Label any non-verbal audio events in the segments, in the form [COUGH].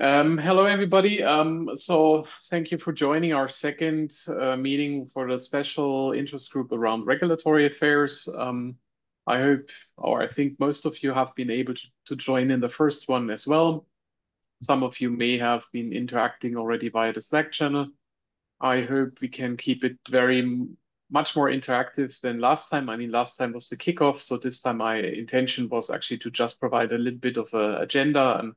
Um, hello, everybody. Um, so thank you for joining our second uh, meeting for the special interest group around regulatory affairs. Um, I hope, or I think most of you have been able to, to join in the first one as well. Some of you may have been interacting already via the Slack channel. I hope we can keep it very much more interactive than last time. I mean, last time was the kickoff, so this time my intention was actually to just provide a little bit of an agenda and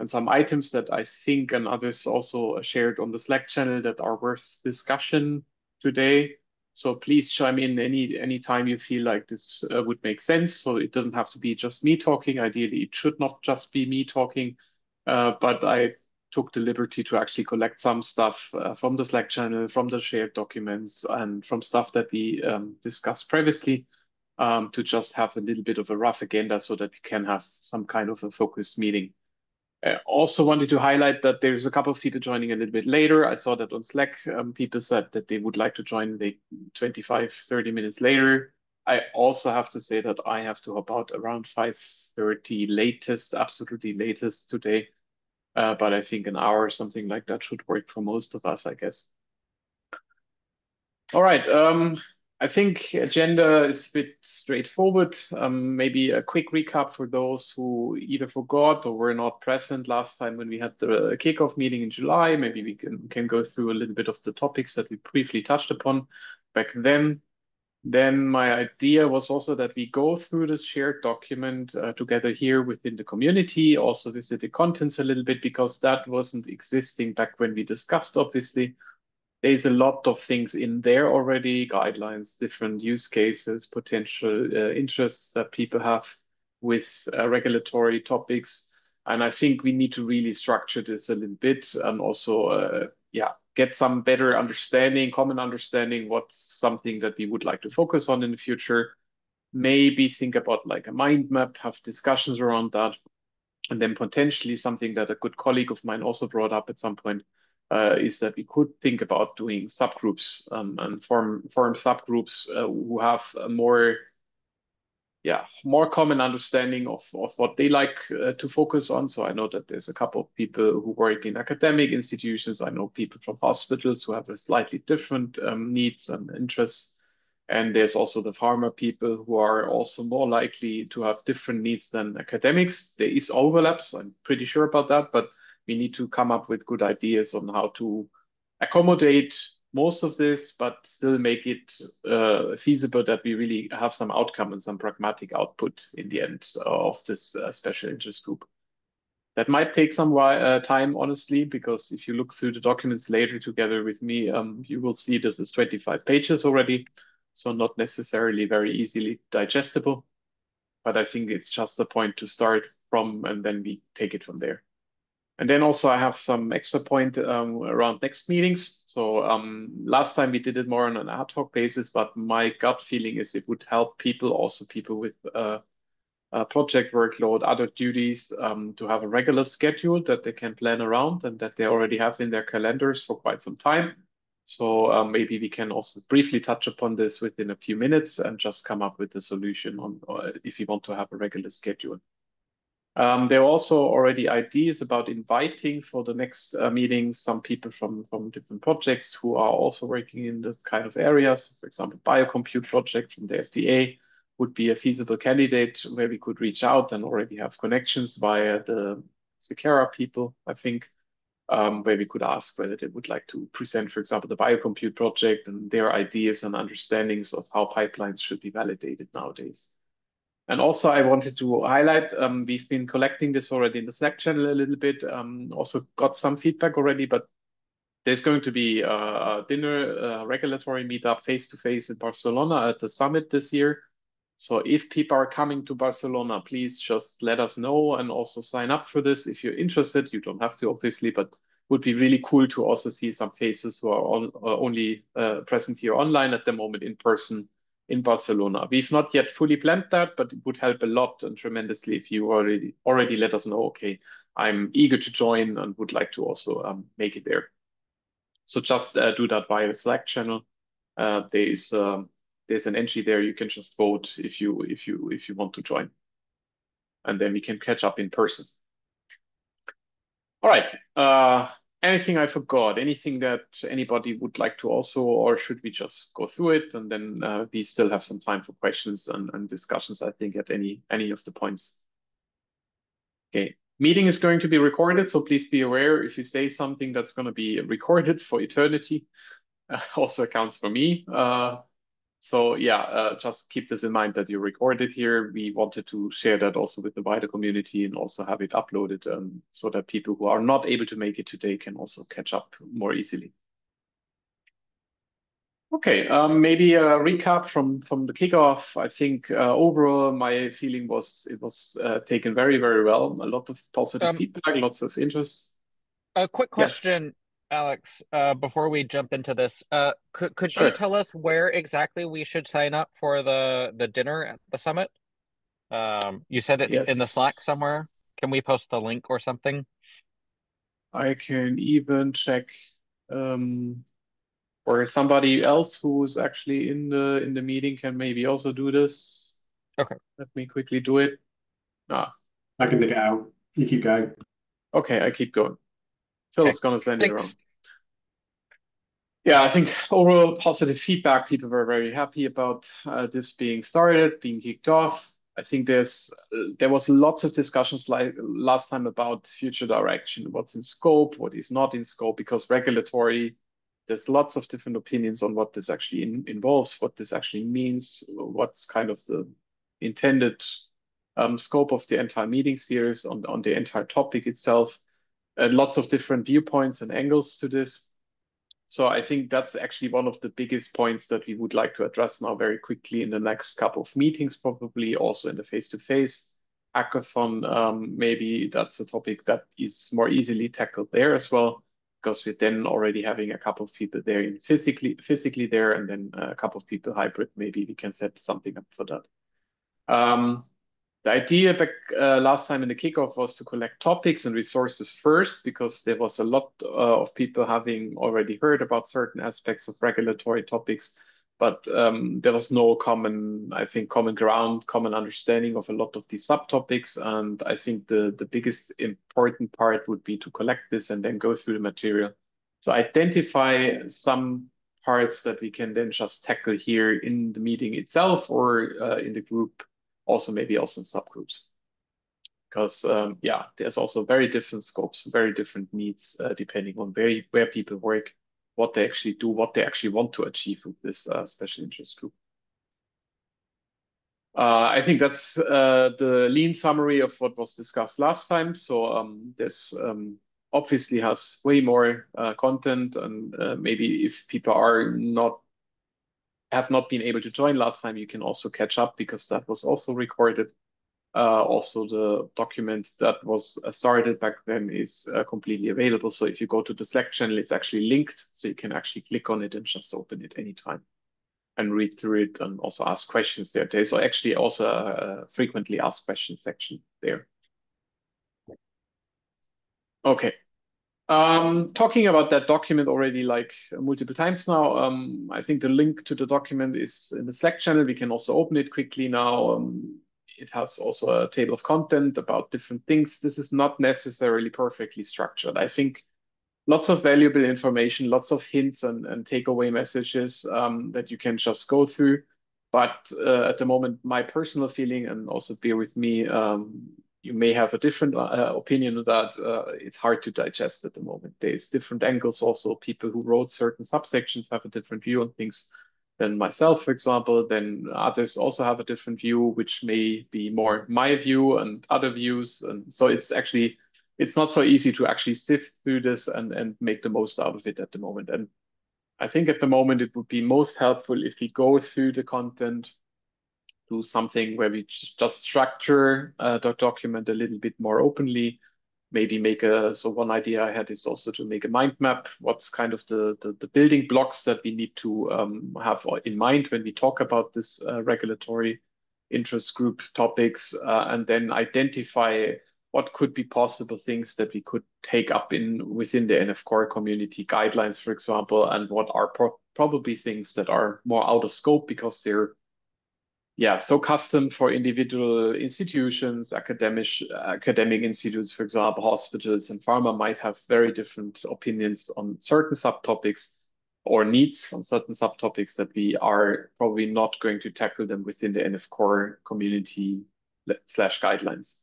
and some items that I think and others also shared on the Slack channel that are worth discussion today. So please chime in any any time you feel like this uh, would make sense. So it doesn't have to be just me talking. Ideally, it should not just be me talking. Uh, but I took the liberty to actually collect some stuff uh, from the Slack channel, from the shared documents, and from stuff that we um, discussed previously um, to just have a little bit of a rough agenda so that we can have some kind of a focused meeting. I also wanted to highlight that there's a couple of people joining a little bit later. I saw that on Slack, um, people said that they would like to join the 25, 30 minutes later. I also have to say that I have to hop out around 5.30 latest, absolutely latest today. Uh, but I think an hour or something like that should work for most of us, I guess. All right. Um, I think agenda is a bit straightforward. Um, maybe a quick recap for those who either forgot or were not present last time when we had the kickoff meeting in July. Maybe we can, can go through a little bit of the topics that we briefly touched upon back then. Then my idea was also that we go through this shared document uh, together here within the community, also visit the contents a little bit because that wasn't existing back when we discussed, obviously there's a lot of things in there already, guidelines, different use cases, potential uh, interests that people have with uh, regulatory topics. And I think we need to really structure this a little bit and also, uh, yeah, get some better understanding, common understanding, what's something that we would like to focus on in the future. Maybe think about like a mind map, have discussions around that. And then potentially something that a good colleague of mine also brought up at some point, is that we could think about doing subgroups um, and form form subgroups uh, who have a more yeah more common understanding of, of what they like uh, to focus on. So i know that there's a couple of people who work in academic institutions. I know people from hospitals who have a slightly different um, needs and interests. And there's also the pharma people who are also more likely to have different needs than academics. There is overlaps i'm pretty sure about that but we need to come up with good ideas on how to accommodate most of this, but still make it uh, feasible that we really have some outcome and some pragmatic output in the end of this uh, special interest group. That might take some uh, time, honestly, because if you look through the documents later together with me, um, you will see this is 25 pages already, so not necessarily very easily digestible. But I think it's just a point to start from, and then we take it from there. And then also I have some extra point um, around next meetings. So um, last time we did it more on an ad hoc basis, but my gut feeling is it would help people, also people with uh, project workload, other duties, um, to have a regular schedule that they can plan around and that they already have in their calendars for quite some time. So um, maybe we can also briefly touch upon this within a few minutes and just come up with a solution on uh, if you want to have a regular schedule. Um, there are also already ideas about inviting for the next uh, meeting some people from, from different projects who are also working in the kind of areas. For example, biocompute project from the FDA would be a feasible candidate where we could reach out and already have connections via the Seqera people, I think, um, where we could ask whether they would like to present, for example, the biocompute project and their ideas and understandings of how pipelines should be validated nowadays. And also I wanted to highlight, um, we've been collecting this already in the Slack channel a little bit, um, also got some feedback already, but there's going to be a dinner a regulatory meetup face-to-face in Barcelona at the summit this year. So if people are coming to Barcelona, please just let us know and also sign up for this. If you're interested, you don't have to obviously, but would be really cool to also see some faces who are on, uh, only uh, present here online at the moment in person in Barcelona. We've not yet fully planned that, but it would help a lot and tremendously if you already already let us know, okay, I'm eager to join and would like to also um, make it there. So just uh, do that via the Slack channel. Uh, there is um, there's an entry there. You can just vote if you if you if you want to join, and then we can catch up in person. All right. Uh, anything I forgot? Anything that anybody would like to also, or should we just go through it and then uh, we still have some time for questions and, and discussions, I think, at any any of the points. Okay. Meeting is going to be recorded, so please be aware if you say something that's going to be recorded for eternity, uh, [LAUGHS] also accounts for me. Uh, so yeah, uh, just keep this in mind that you recorded here. We wanted to share that also with the wider community and also have it uploaded um, so that people who are not able to make it today can also catch up more easily. Okay, um, maybe a recap from from the kickoff. I think uh, overall my feeling was it was uh, taken very very well. A lot of positive Um, feedback, lots of interest. a quick Yes, question, Alex, uh, before we jump into this. Uh, could could you tell us where exactly we should sign up for the the dinner at the summit? Um, you said it's in the Slack somewhere. Can we post the link or something? I can even check um, or somebody else who's actually in the in the meeting can maybe also do this. Okay. Let me quickly do it. Ah, I can dig it out. You keep going. okay, I keep going. Okay. Phil's gonna send it Thanks. around. Yeah, I think overall positive feedback. People were very happy about uh, this being started, being kicked off. I think there's uh, there was lots of discussions like last time about future direction, what's in scope, what is not in scope, because regulatory, there's lots of different opinions on what this actually in, involves, what this actually means, what's kind of the intended um, scope of the entire meeting series on on the entire topic itself. Uh, lots of different viewpoints and angles to this. So I think that's actually one of the biggest points that we would like to address now very quickly in the next couple of meetings, probably also in the face-to-face hackathon. Um, maybe that's a topic that is more easily tackled there as well, because we're then already having a couple of people there in physically physically there, and then a couple of people hybrid. Maybe we can set something up for that. Um, the idea back uh, last time in the kickoff was to collect topics and resources first, because there was a lot uh, of people having already heard about certain aspects of regulatory topics, but um, there was no common, I think, common ground, common understanding of a lot of these subtopics. And I think the, the biggest important part would be to collect this and then go through the material to identify some parts that we can then just tackle here in the meeting itself or uh, in the group also maybe also in subgroups. Because um, yeah, there's also very different scopes, very different needs uh, depending on where where people work, what they actually do, what they actually want to achieve with this uh, special interest group. Uh, I think that's uh, the lean summary of what was discussed last time. So um, this um, obviously has way more uh, content, and uh, maybe if people are not have not been able to join last time, you can also catch up because that was also recorded. Uh, also, the document that was uh, started back then is uh, completely available. So if you go to the Slack channel, it's actually linked, so you can actually click on it and just open it anytime and read through it and also ask questions there. There's actually also a frequently asked questions section there. Okay. Um, talking about that document already like multiple times now, um, I think the link to the document is in the Slack channel. We can also open it quickly now. Um, it has also a table of content about different things. This is not necessarily perfectly structured. I think lots of valuable information, lots of hints and, and takeaway messages um, that you can just go through. But uh, at the moment, my personal feeling, and also bear with me, um, you may have a different uh, opinion of that. Uh, it's hard to digest at the moment. There's different angles also. People who wrote certain subsections have a different view on things than myself, for example. Then others also have a different view, which may be more my view and other views. And so it's actually, it's not so easy to actually sift through this and, and make the most out of it at the moment. And I think at the moment it would be most helpful if we go through the content do something where we just structure uh, the document a little bit more openly. Maybe make a, so one idea I had is also to make a mind map. What's kind of the, the, the building blocks that we need to um, have in mind when we talk about this uh, regulatory interest group topics, uh, and then identify what could be possible things that we could take up in within the NF Core community guidelines, for example, and what are pro probably things that are more out of scope because they're yeah, so custom for individual institutions, academic academic institutes, for example, hospitals and pharma might have very different opinions on certain subtopics or needs on certain subtopics that we are probably not going to tackle them within the NF core community slash guidelines.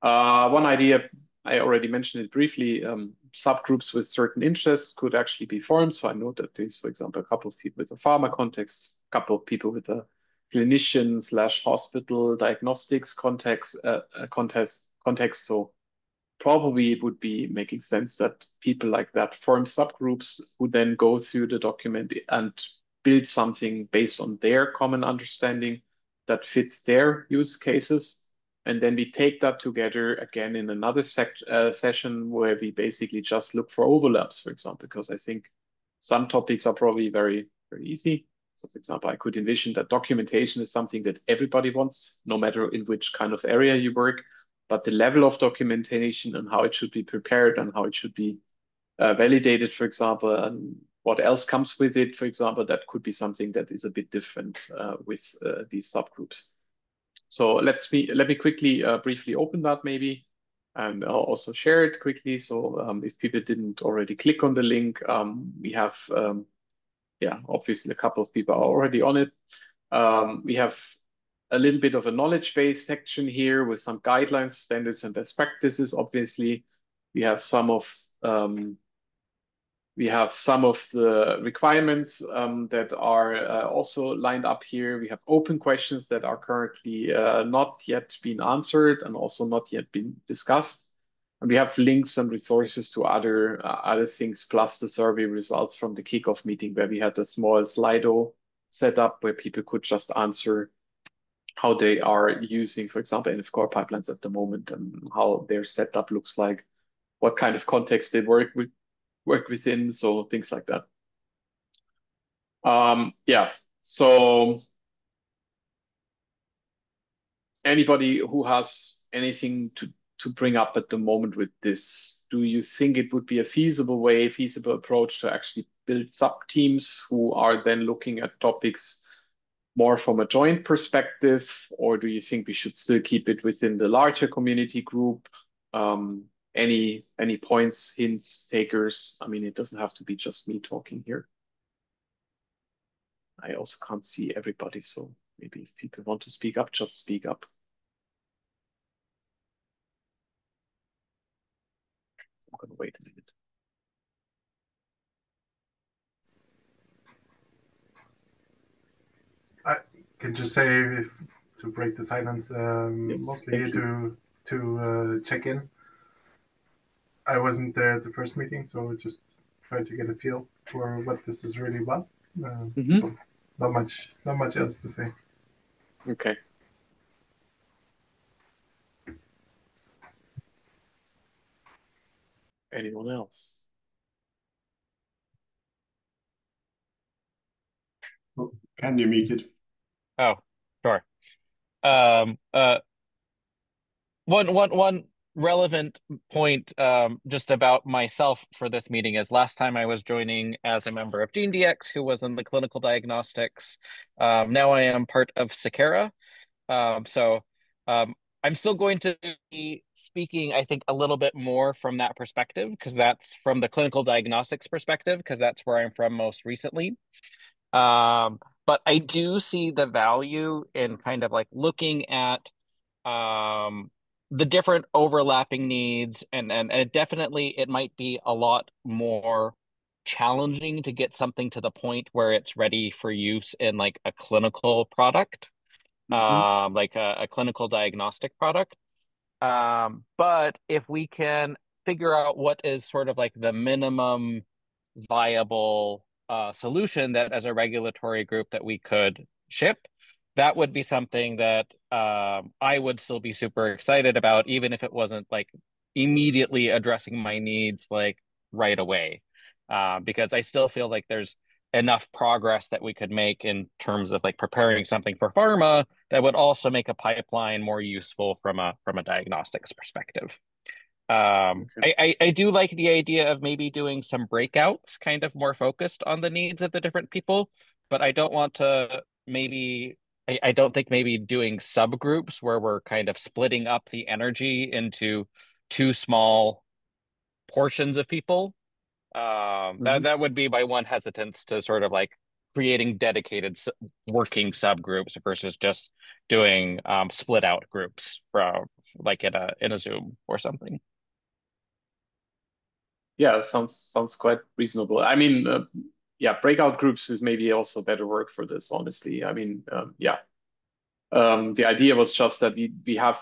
Uh, one idea, I already mentioned it briefly, um, subgroups with certain interests could actually be formed. So I know that there's, for example, a couple of people with a pharma context, a couple of people with a clinician slash hospital diagnostics context, uh, uh, context, context. So probably it would be making sense that people like that form subgroups who then go through the document and build something based on their common understanding that fits their use cases. And then we take that together again in another uh, session where we basically just look for overlaps, for example, because I think some topics are probably very, very easy. So for example, I could envision that documentation is something that everybody wants, no matter in which kind of area you work, but the level of documentation and how it should be prepared and how it should be uh, validated, for example, and what else comes with it, for example, that could be something that is a bit different uh, with uh, these subgroups. So let's me let me quickly uh, briefly open that maybe, and I'll also share it quickly. So um, if people didn't already click on the link, um, we have um, yeah, obviously a couple of people are already on it. Um, we have a little bit of a knowledge base section here with some guidelines, standards, and best practices. Obviously, we have some of um, we have some of the requirements um, that are uh, also lined up here. We have open questions that are currently uh, not yet been answered and also not yet been discussed. And we have links and resources to other uh, other things, plus the survey results from the kickoff meeting where we had a small Slido set up where people could just answer how they are using, for example, NF Core pipelines at the moment and how their setup looks like, what kind of context they work with, work within, so things like that. Um, yeah, so anybody who has anything to to bring up at the moment with this? Do you think it would be a feasible way, feasible approach to actually build sub teams who are then looking at topics more from a joint perspective, or do you think we should still keep it within the larger community group? Um, any any points, hints, takers? I mean, it doesn't have to be just me talking here. I also can't see everybody, so maybe if people want to speak up, just speak up. To wait a minute. I can just say if, to break the silence, um, yes, mostly here to to uh, check in. I wasn't there at the first meeting, so just try to get a feel for what this is really about. Uh, mm -hmm. So not much, not much else to say. Okay. Anyone else? Oh, can you mute it? Oh, sure. Um, uh, one, one, one relevant point um, just about myself for this meeting is last time I was joining as a member of GeneDx, who was in the clinical diagnostics. Um, now I am part of Seqera. Um, so um, I'm still going to be speaking, I think, a little bit more from that perspective, because that's from the clinical diagnostics perspective, because that's where I'm from most recently. Um, but I do see the value in kind of like looking at um, the different overlapping needs, and, and and definitely it might be a lot more challenging to get something to the point where it's ready for use in like a clinical product mm-hmm. um, like a, a, clinical diagnostic product. Um, but if we can figure out what is sort of like the minimum viable uh, solution that as a regulatory group that we could ship, that would be something that um, I would still be super excited about, even if it wasn't like immediately addressing my needs like right away. Uh, because I still feel like there's enough progress that we could make in terms of like preparing something for pharma that would also make a pipeline more useful from a from a diagnostics perspective. Um, I, I, I do like the idea of maybe doing some breakouts, kind of more focused on the needs of the different people, but I don't want to maybe I, I don't think maybe doing subgroups where we're kind of splitting up the energy into two small portions of people. Um, mm-hmm. that that would be my one hesitance to sort of like creating dedicated working subgroups versus just doing um, split out groups from like in a in a Zoom or something. Yeah, sounds sounds quite reasonable. I mean, uh, yeah, breakout groups is maybe also better word for this. Honestly, I mean, um, yeah. Um, the idea was just that we we have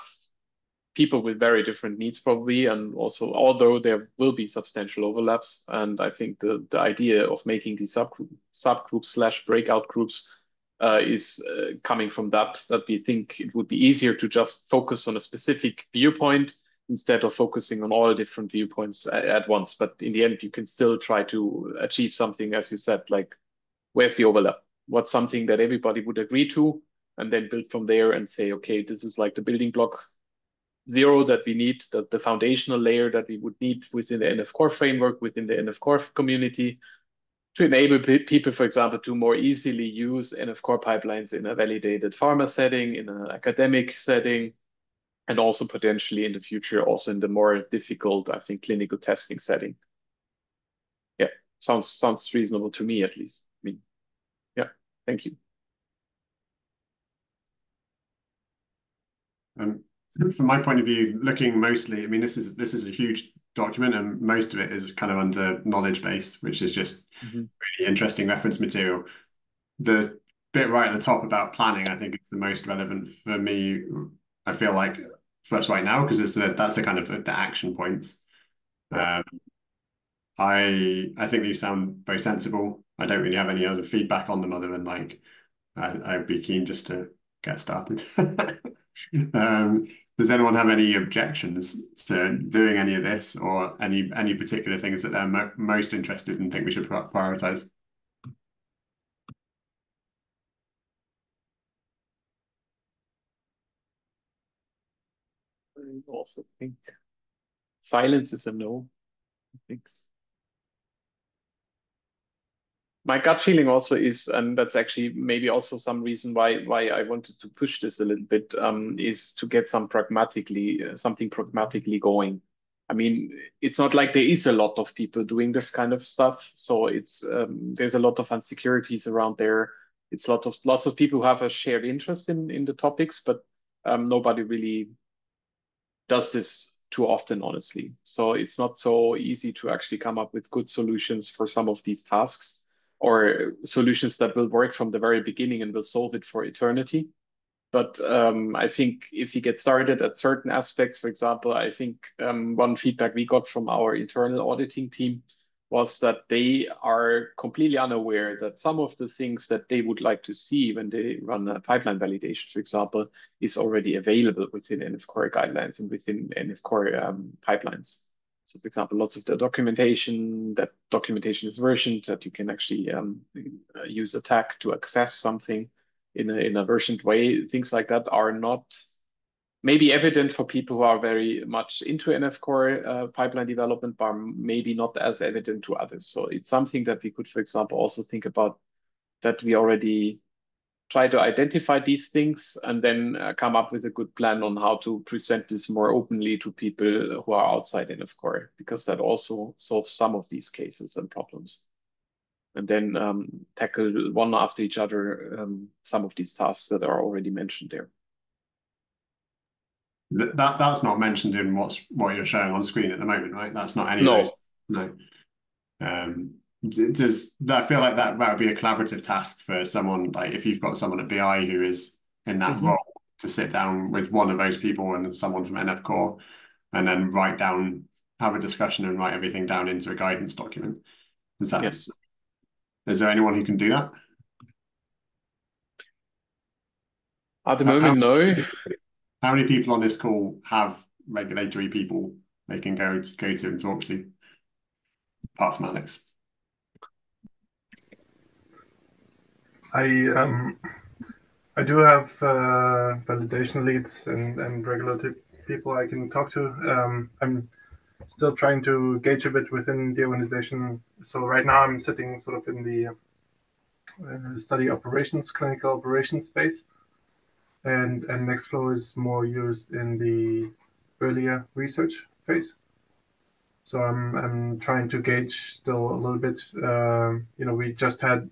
people with very different needs probably and also although there will be substantial overlaps and i think the, the idea of making these subgroup subgroups slash breakout groups uh, is uh, coming from that that we think it would be easier to just focus on a specific viewpoint instead of focusing on all different viewpoints at, at once. But in the end you can still try to achieve something as you said like where's the overlap? What's something that everybody would agree to and then build from there and say okay this is like the building blocks zero that we need, that the foundational layer that we would need within the NF Core framework, within the NF Core community, to enable people, for example, to more easily use NF Core pipelines in a validated pharma setting, in an academic setting, and also potentially in the future, also in the more difficult, I think, clinical testing setting. Yeah, sounds sounds reasonable to me at least. I mean, yeah, thank you. Um, from my point of view, looking mostly, I mean, this is this is a huge document, and most of it is kind of under knowledge base, which is just mm-hmm. really interesting reference material. The bit right at the top about planning, I think, is the most relevant for me. I feel like for us right now because it's a, that's the kind of the action points. Um, I I think these sound very sensible. I don't really have any other feedback on them other than like I, I'd be keen just to get started. [LAUGHS] um, does anyone have any objections to doing any of this or any any particular things that they're mo most interested in think we should prioritize? I also think silence is a no. I think my gut feeling also is, and that's actually maybe also some reason why why I wanted to push this a little bit, um, is to get some pragmatically uh, something pragmatically going. I mean, it's not like there is a lot of people doing this kind of stuff, so it's um, there's a lot of insecurities around there. It's lot of lots of people who have a shared interest in in the topics, but um, nobody really does this too often, honestly. So it's not so easy to actually come up with good solutions for some of these tasks or solutions that will work from the very beginning and will solve it for eternity. But um, I think if you get started at certain aspects, for example, I think um, one feedback we got from our internal auditing team was that they are completely unaware that some of the things that they would like to see when they run a pipeline validation, for example, is already available within NF Core guidelines and within NF Core um, pipelines. So for example, lots of the documentation, that documentation is versioned, that you can actually um, use a tag to access something in a, in a versioned way. Things like that are not maybe evident for people who are very much into NF Core uh, pipeline development, but maybe not as evident to others. So it's something that we could, for example, also think about that we already try to identify these things and then uh, come up with a good plan on how to present this more openly to people who are outside NF Core, because that also solves some of these cases and problems. And then um, tackle one after each other um, some of these tasks that are already mentioned there. That that's not mentioned in what's what you're showing on screen at the moment, right? That's not any no. of those. No. Um, does I feel like that that would be a collaborative task for someone like if you've got someone at BI who is in that mm-hmm. role to sit down with one of those people and someone from NF Core and then write down have a discussion and write everything down into a guidance document. Is that yes. is there anyone who can do that? At the moment, how, no. How many people on this call have regulatory people they can go go to and talk to, apart from Alex? I um, I do have uh, validation leads and, and regulatory people I can talk to. Um, I'm still trying to gauge a bit within the organization. So right now I'm sitting sort of in the uh, study operations, clinical operations space. and and Nextflow is more used in the earlier research phase. So I'm I'm trying to gauge still a little bit. Um, you know, we just had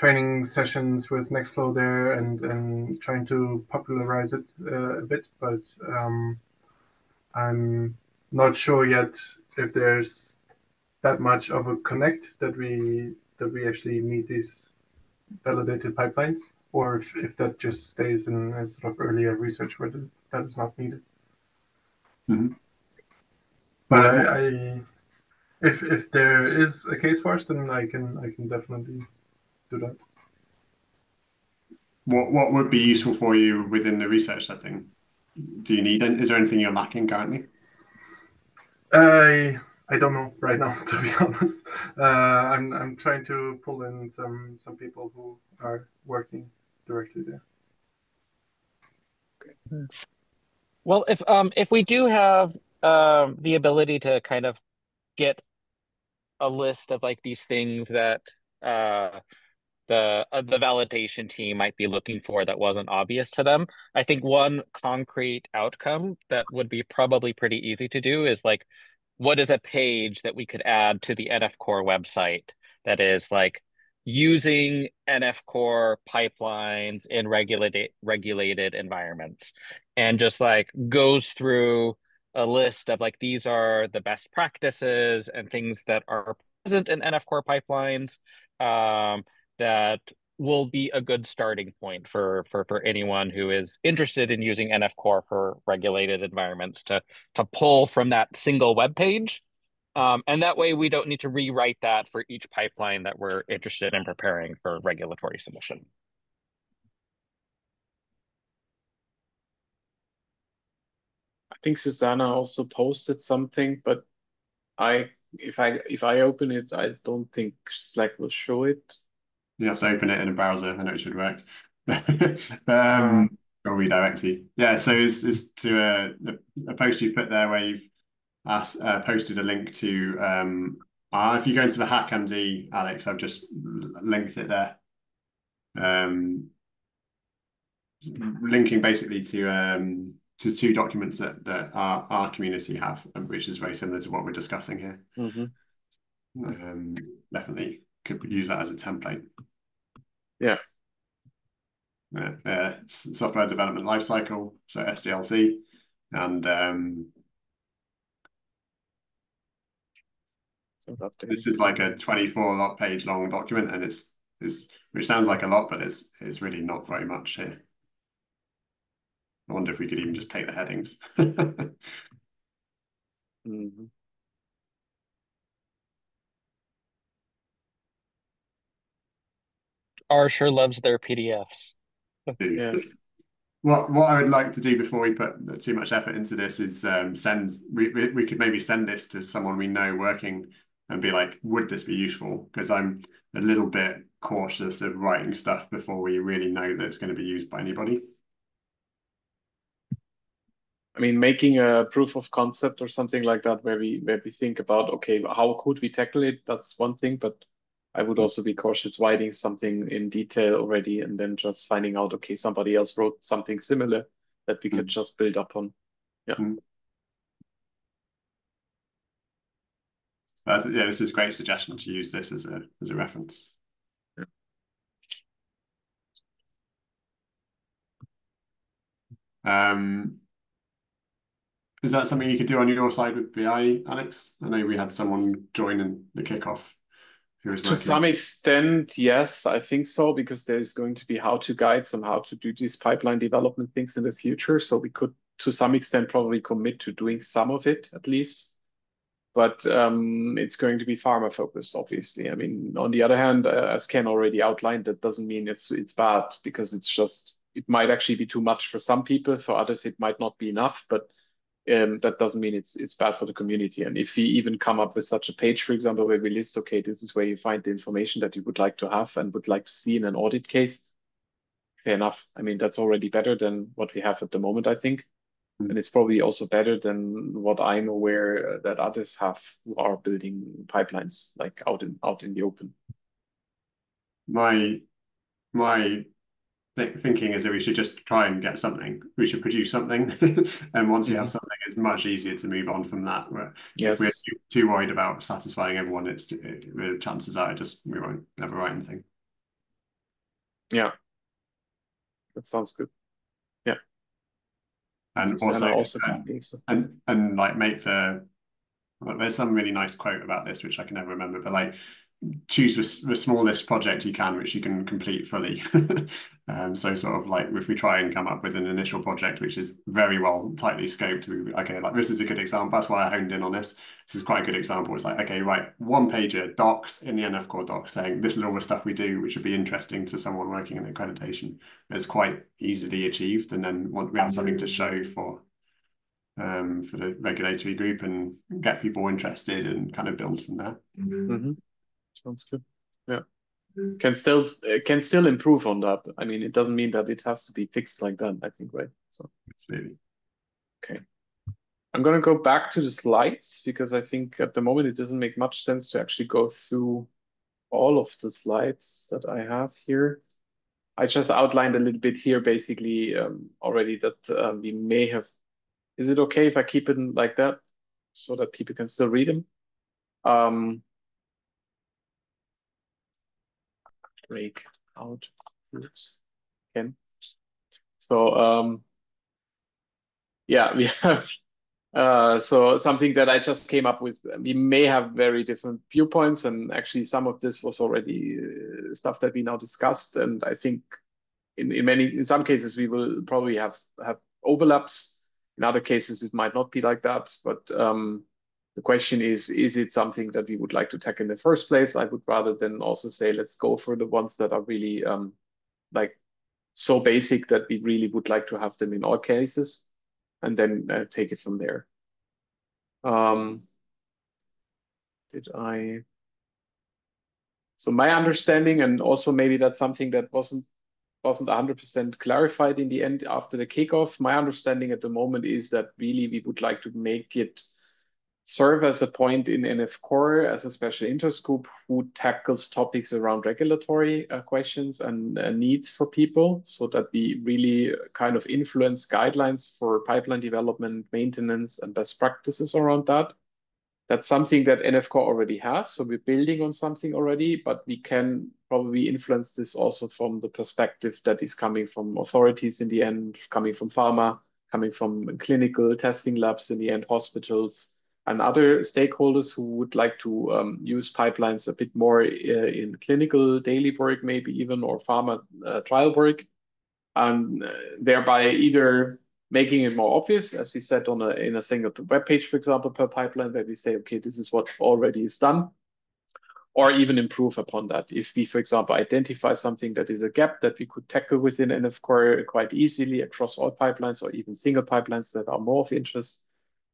training sessions with Nextflow there and and trying to popularize it uh, a bit, but um, I'm not sure yet if there's that much of a connect that we that we actually need these validated pipelines, or if, if that just stays in a sort of earlier research where that is not needed. Mm-hmm. But I, I, if if there is a case for us, then I can I can definitely do that. What what would be useful for you within the research setting? Do you need? Is there anything you're lacking currently? I I don't know right now, [LAUGHS] to be honest. Uh, I'm I'm trying to pull in some some people who are working directly there. Okay. Well, if um if we do have um the ability to kind of get a list of like these things that uh the uh, the validation team might be looking for that wasn't obvious to them. I think one concrete outcome that would be probably pretty easy to do is like what is a page that we could add to the NF Core website that is like using NF Core pipelines in regulated regulated environments and just like goes through a list of like these are the best practices and things that are present in NF Core pipelines um, that will be a good starting point for for for anyone who is interested in using NF Core for regulated environments to to pull from that single web page. Um, and that way we don't need to rewrite that for each pipeline that we're interested in preparing for regulatory submission. I think Susanna also posted something, but I if I if I open it, I don't think Slack will show it. You have to open it in a browser and it should work. [LAUGHS] um, or redirect you. Yeah, so it's, it's to a, uh, a post you put there where you've asked, uh, posted a link to, um, uh, if you go into the HackMD, Alex, I've just linked it there. Um, linking basically to um, to two documents that, that our, our community have, which is very similar to what we're discussing here. Mm -hmm. um, definitely could use that as a template. Yeah. Uh, uh, software development lifecycle, so SDLC, and um, so that's this is like a 24 lot page long document, and it's is which sounds like a lot, but it's it's really not very much here. I wonder if we could even just take the headings. [LAUGHS] mm -hmm. R sure loves their PDFs. yes. What what I would like to do before we put too much effort into this is um, send we, we we could maybe send this to someone we know working and be like, would this be useful? Because I'm a little bit cautious of writing stuff before we really know that it's going to be used by anybody. I mean, making a proof of concept or something like that, where we where we think about, okay, how could we tackle it? That's one thing, but I would also be cautious writing something in detail already and then just finding out, okay, somebody else wrote something similar that we mm. could just build up on. Yeah. Mm. Uh, yeah, this is a great suggestion to use this as a as a reference. Um, is that something you could do on your side with BI, Alex? I know we had someone join in the kickoff to some extent, yes, I think so, because there's going to be how-to guides on how to do these pipeline development things in the future. So we could, to some extent, probably commit to doing some of it at least. But um, it's going to be pharma focused, obviously. I mean, on the other hand, uh, as Ken already outlined, that doesn't mean it's it's bad because it's just it might actually be too much for some people. For others, it might not be enough. But um, that doesn't mean it's it's bad for the community. And if we even come up with such a page, for example, where we list, okay, this is where you find the information that you would like to have and would like to see in an audit case, fair enough. I mean, that's already better than what we have at the moment, I think. Mm-hmm. And it's probably also better than what I'm aware uh, that others have who are building pipelines like out in out in the open. My my thinking is that we should just try and get something. We should produce something, [LAUGHS] and once you have mm-hmm. something, it's much easier to move on from that. Where yes. if we're too, too, worried about satisfying everyone, it's the chances are just we won't ever write anything. Yeah, that sounds good. Yeah, and also, also uh, and and like make the. there's some really nice quote about this, which I can never remember, but like choose the, the smallest project you can, which you can complete fully. [LAUGHS] um, so sort of like if we try and come up with an initial project, which is very well tightly scoped, we, okay, like this is a good example. That's why I honed in on this. This is quite a good example. It's like, okay, right, one pager docs in the NF core doc saying this is all the stuff we do, which would be interesting to someone working in accreditation. It's quite easily achieved. And then we have something to show for um, for the regulatory group and get people interested and kind of build from there. Mm -hmm. Sounds good. Yeah. Can still can still improve on that. I mean, it doesn't mean that it has to be fixed like that, I think, right? So Absolutely. Okay. I'm going to go back to the slides because I think at the moment it doesn't make much sense to actually go through all of the slides that I have here. I just outlined a little bit here basically um, already that um, we may have. Is it okay if I keep it like that so that people can still read them? Um, break out groups again. So um, yeah, [LAUGHS] we have uh, so something that I just came up with. We may have very different viewpoints, and actually some of this was already uh, stuff that we now discussed. And I think in, in many in some cases we will probably have have overlaps. In other cases, it might not be like that. But um, the question is, is it something that we would like to tackle in the first place? I would rather than also say, let's go for the ones that are really um, like so basic that we really would like to have them in all cases and then uh, take it from there. Um, did I? So my understanding, and also maybe that's something that wasn't wasn't 100% clarified in the end after the kickoff. My understanding at the moment is that really we would like to make it serve as a point in NF Core as a special interest group who tackles topics around regulatory uh, questions and uh, needs for people so that we really kind of influence guidelines for pipeline development, maintenance, and best practices around that. That's something that NF Core already has. So we're building on something already, but we can probably influence this also from the perspective that is coming from authorities in the end, coming from pharma, coming from clinical testing labs in the end, hospitals, and other stakeholders who would like to um, use pipelines a bit more uh, in clinical daily work, maybe even, or pharma uh, trial work, and uh, thereby either making it more obvious, as we said on a, in a single web page, for example, per pipeline, where we say, okay, this is what already is done, or even improve upon that. If we, for example, identify something that is a gap that we could tackle within NF Core quite easily across all pipelines or even single pipelines that are more of interest,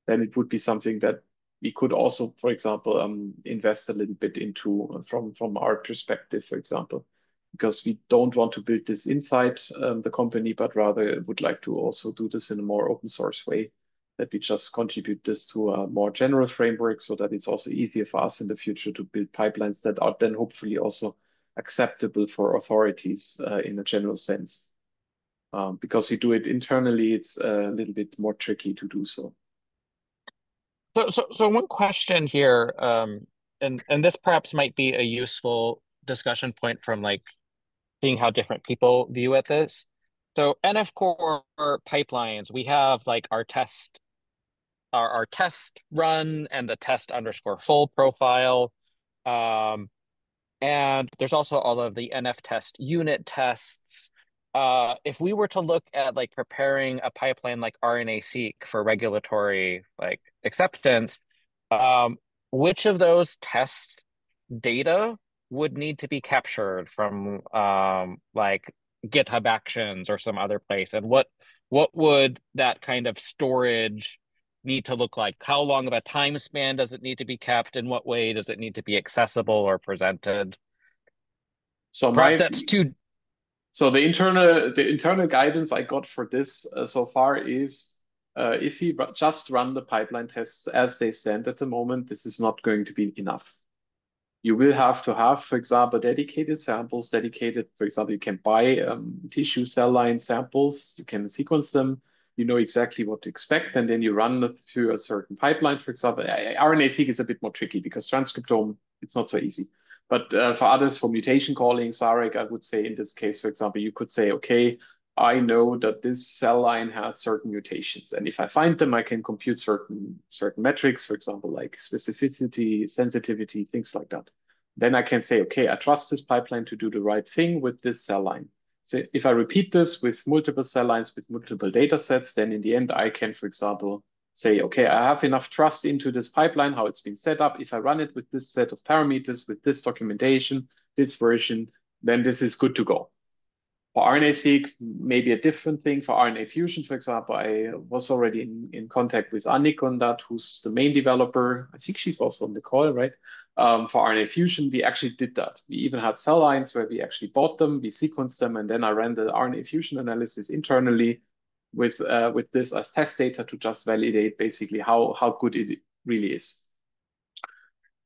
then it would be something that we could also, for example, um, invest a little bit into uh, from from our perspective, for example, because we don't want to build this inside um, the company, but rather would like to also do this in a more open source way. That we just contribute this to a more general framework, so that it's also easier for us in the future to build pipelines that are then hopefully also acceptable for authorities uh, in a general sense. Um, because we do it internally, it's a little bit more tricky to do so. So, so, so one question here, um, and and this perhaps might be a useful discussion point from like seeing how different people view at this. So NF core pipelines, we have like our test, our, our test run and the test underscore full profile. Um, and there's also all of the NF test unit tests. Uh, if we were to look at like preparing a pipeline like RNA-seq for regulatory like acceptance, um, which of those test data would need to be captured from um, like GitHub Actions or some other place, and what what would that kind of storage need to look like? How long of a time span does it need to be kept? In what way does it need to be accessible or presented? So my, that's too so the internal the internal guidance I got for this uh, so far is uh, if we just run the pipeline tests as they stand at the moment, this is not going to be enough. you will have to have, for example, dedicated samples, dedicated, for example, you can buy um, tissue cell line samples, you can sequence them, you know exactly what to expect, and then you run through a certain pipeline. For example, RNA-seq is a bit more tricky because transcriptome, it's not so easy. But uh, for others, for mutation calling, Sarek, I would say in this case, for example, you could say, okay, I know that this cell line has certain mutations. And if I find them, I can compute certain, certain metrics, for example, like specificity, sensitivity, things like that. Then I can say, okay, I trust this pipeline to do the right thing with this cell line. So if I repeat this with multiple cell lines, with multiple data sets, then in the end, I can, for example, say, okay, I have enough trust into this pipeline, how it's been set up. If I run it with this set of parameters, with this documentation, this version, then this is good to go. For RNA-seq, maybe a different thing. For RNA fusion, for example, I was already in, in contact with Annick on that, who's the main developer. I think she's also on the call, right? Um, for RNA fusion, we actually did that. We even had cell lines where we actually bought them, we sequenced them, and then I ran the RNA fusion analysis internally with uh, with this as test data to just validate basically how how good it really is.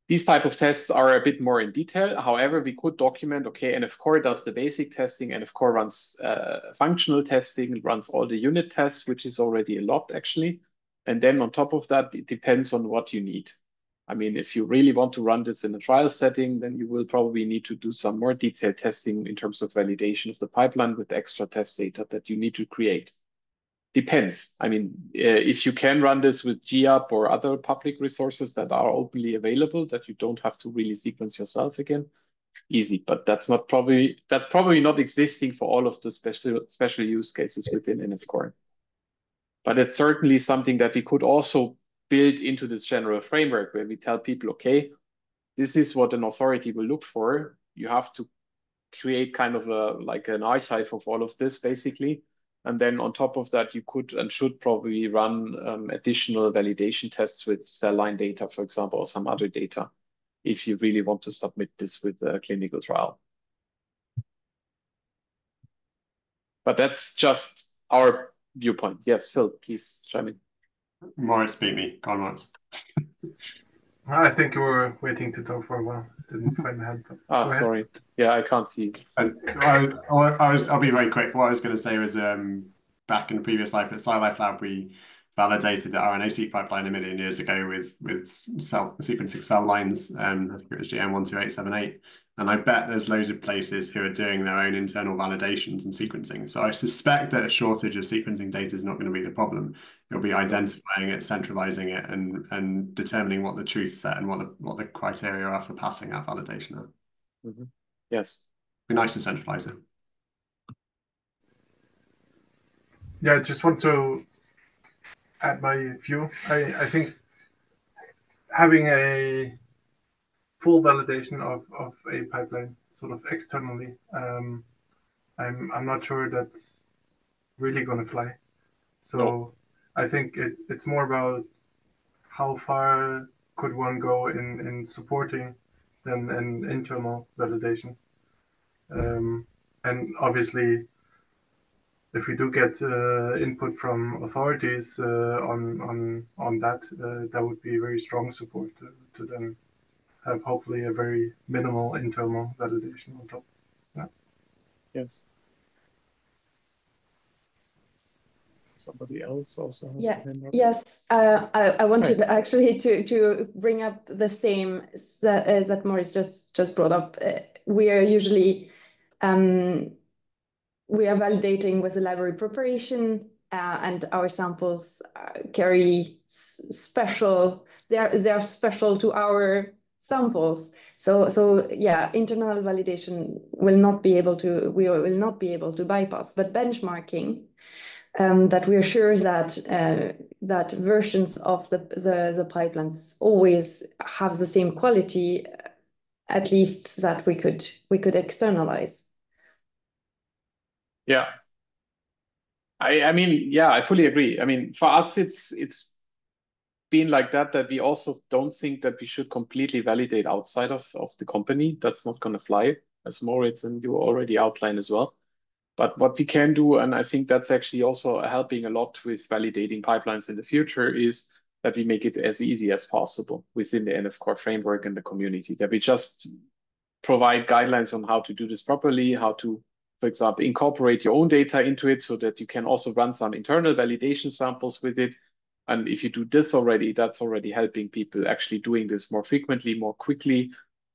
These type of tests are a bit more in detail. However, we could document, okay, NF-core does the basic testing, NF-core runs uh, functional testing, runs all the unit tests, which is already a lot actually. And then on top of that, it depends on what you need. I mean, if you really want to run this in a trial setting, then you will probably need to do some more detailed testing in terms of validation of the pipeline with extra test data that you need to create depends. I mean, uh, if you can run this with GIAB or other public resources that are openly available that you don't have to really sequence yourself again, easy. But that's not probably that's probably not existing for all of the special special use cases within NF-core. But it's certainly something that we could also build into this general framework where we tell people, okay, this is what an authority will look for. You have to create kind of a like an archive of all of this basically and then on top of that, you could and should probably run um, additional validation tests with cell line data, for example, or some other data, if you really want to submit this with a clinical trial. But that's just our viewpoint. Yes, Phil, please chime in. Moritz beat me. Go on, Moritz. [LAUGHS] I think you were waiting to talk for a while. Didn't find the hand. Ah, sorry. Yeah, I can't see. I, I, I was, I'll be very quick. What I was going to say was um, back in the previous life at SciLife Lab, we validated the RNA-seq pipeline a million years ago with with cell sequencing cell lines. Um, I think it was GM12878. And I bet there's loads of places who are doing their own internal validations and sequencing. So I suspect that a shortage of sequencing data is not going to be the problem. It'll be identifying it, centralizing it, and and determining what the truth set and what the what the criteria are for passing that validation out. Mm -hmm. Yes. Be nice to centralize it. Yeah, I just want to add my view. I, I think having a full validation of, of a pipeline sort of externally, um, I'm I'm not sure that's really going to fly. So no. I think it, it's more about how far could one go in, in supporting than an internal validation. Um, and obviously, if we do get uh, input from authorities uh, on on on that, uh, that would be very strong support to, to then have hopefully a very minimal internal validation on top. Yeah. Yes. Somebody else also has yeah. Yes, uh, I, I wanted right. actually to to bring up the same that, uh, that Moritz just just brought up. Uh, we are usually um, we are validating with the library preparation, uh, and our samples uh, carry special. They are they are special to our samples. So, so yeah, internal validation will not be able to, we will not be able to bypass, but benchmarking, um, that we are sure that uh, that versions of the, the, the pipelines always have the same quality, at least that we could we could externalize. Yeah. I, I mean, yeah, I fully agree. I mean, for us, it's it's been like that that we also don't think that we should completely validate outside of, of the company. That's not going to fly, as Moritz and you already outlined as well. But what we can do, and I think that's actually also helping a lot with validating pipelines in the future, is that we make it as easy as possible within the NF Core framework and the community, that we just provide guidelines on how to do this properly, how to, for example, incorporate your own data into it so that you can also run some internal validation samples with it. And if you do this already, that's already helping people actually doing this more frequently, more quickly.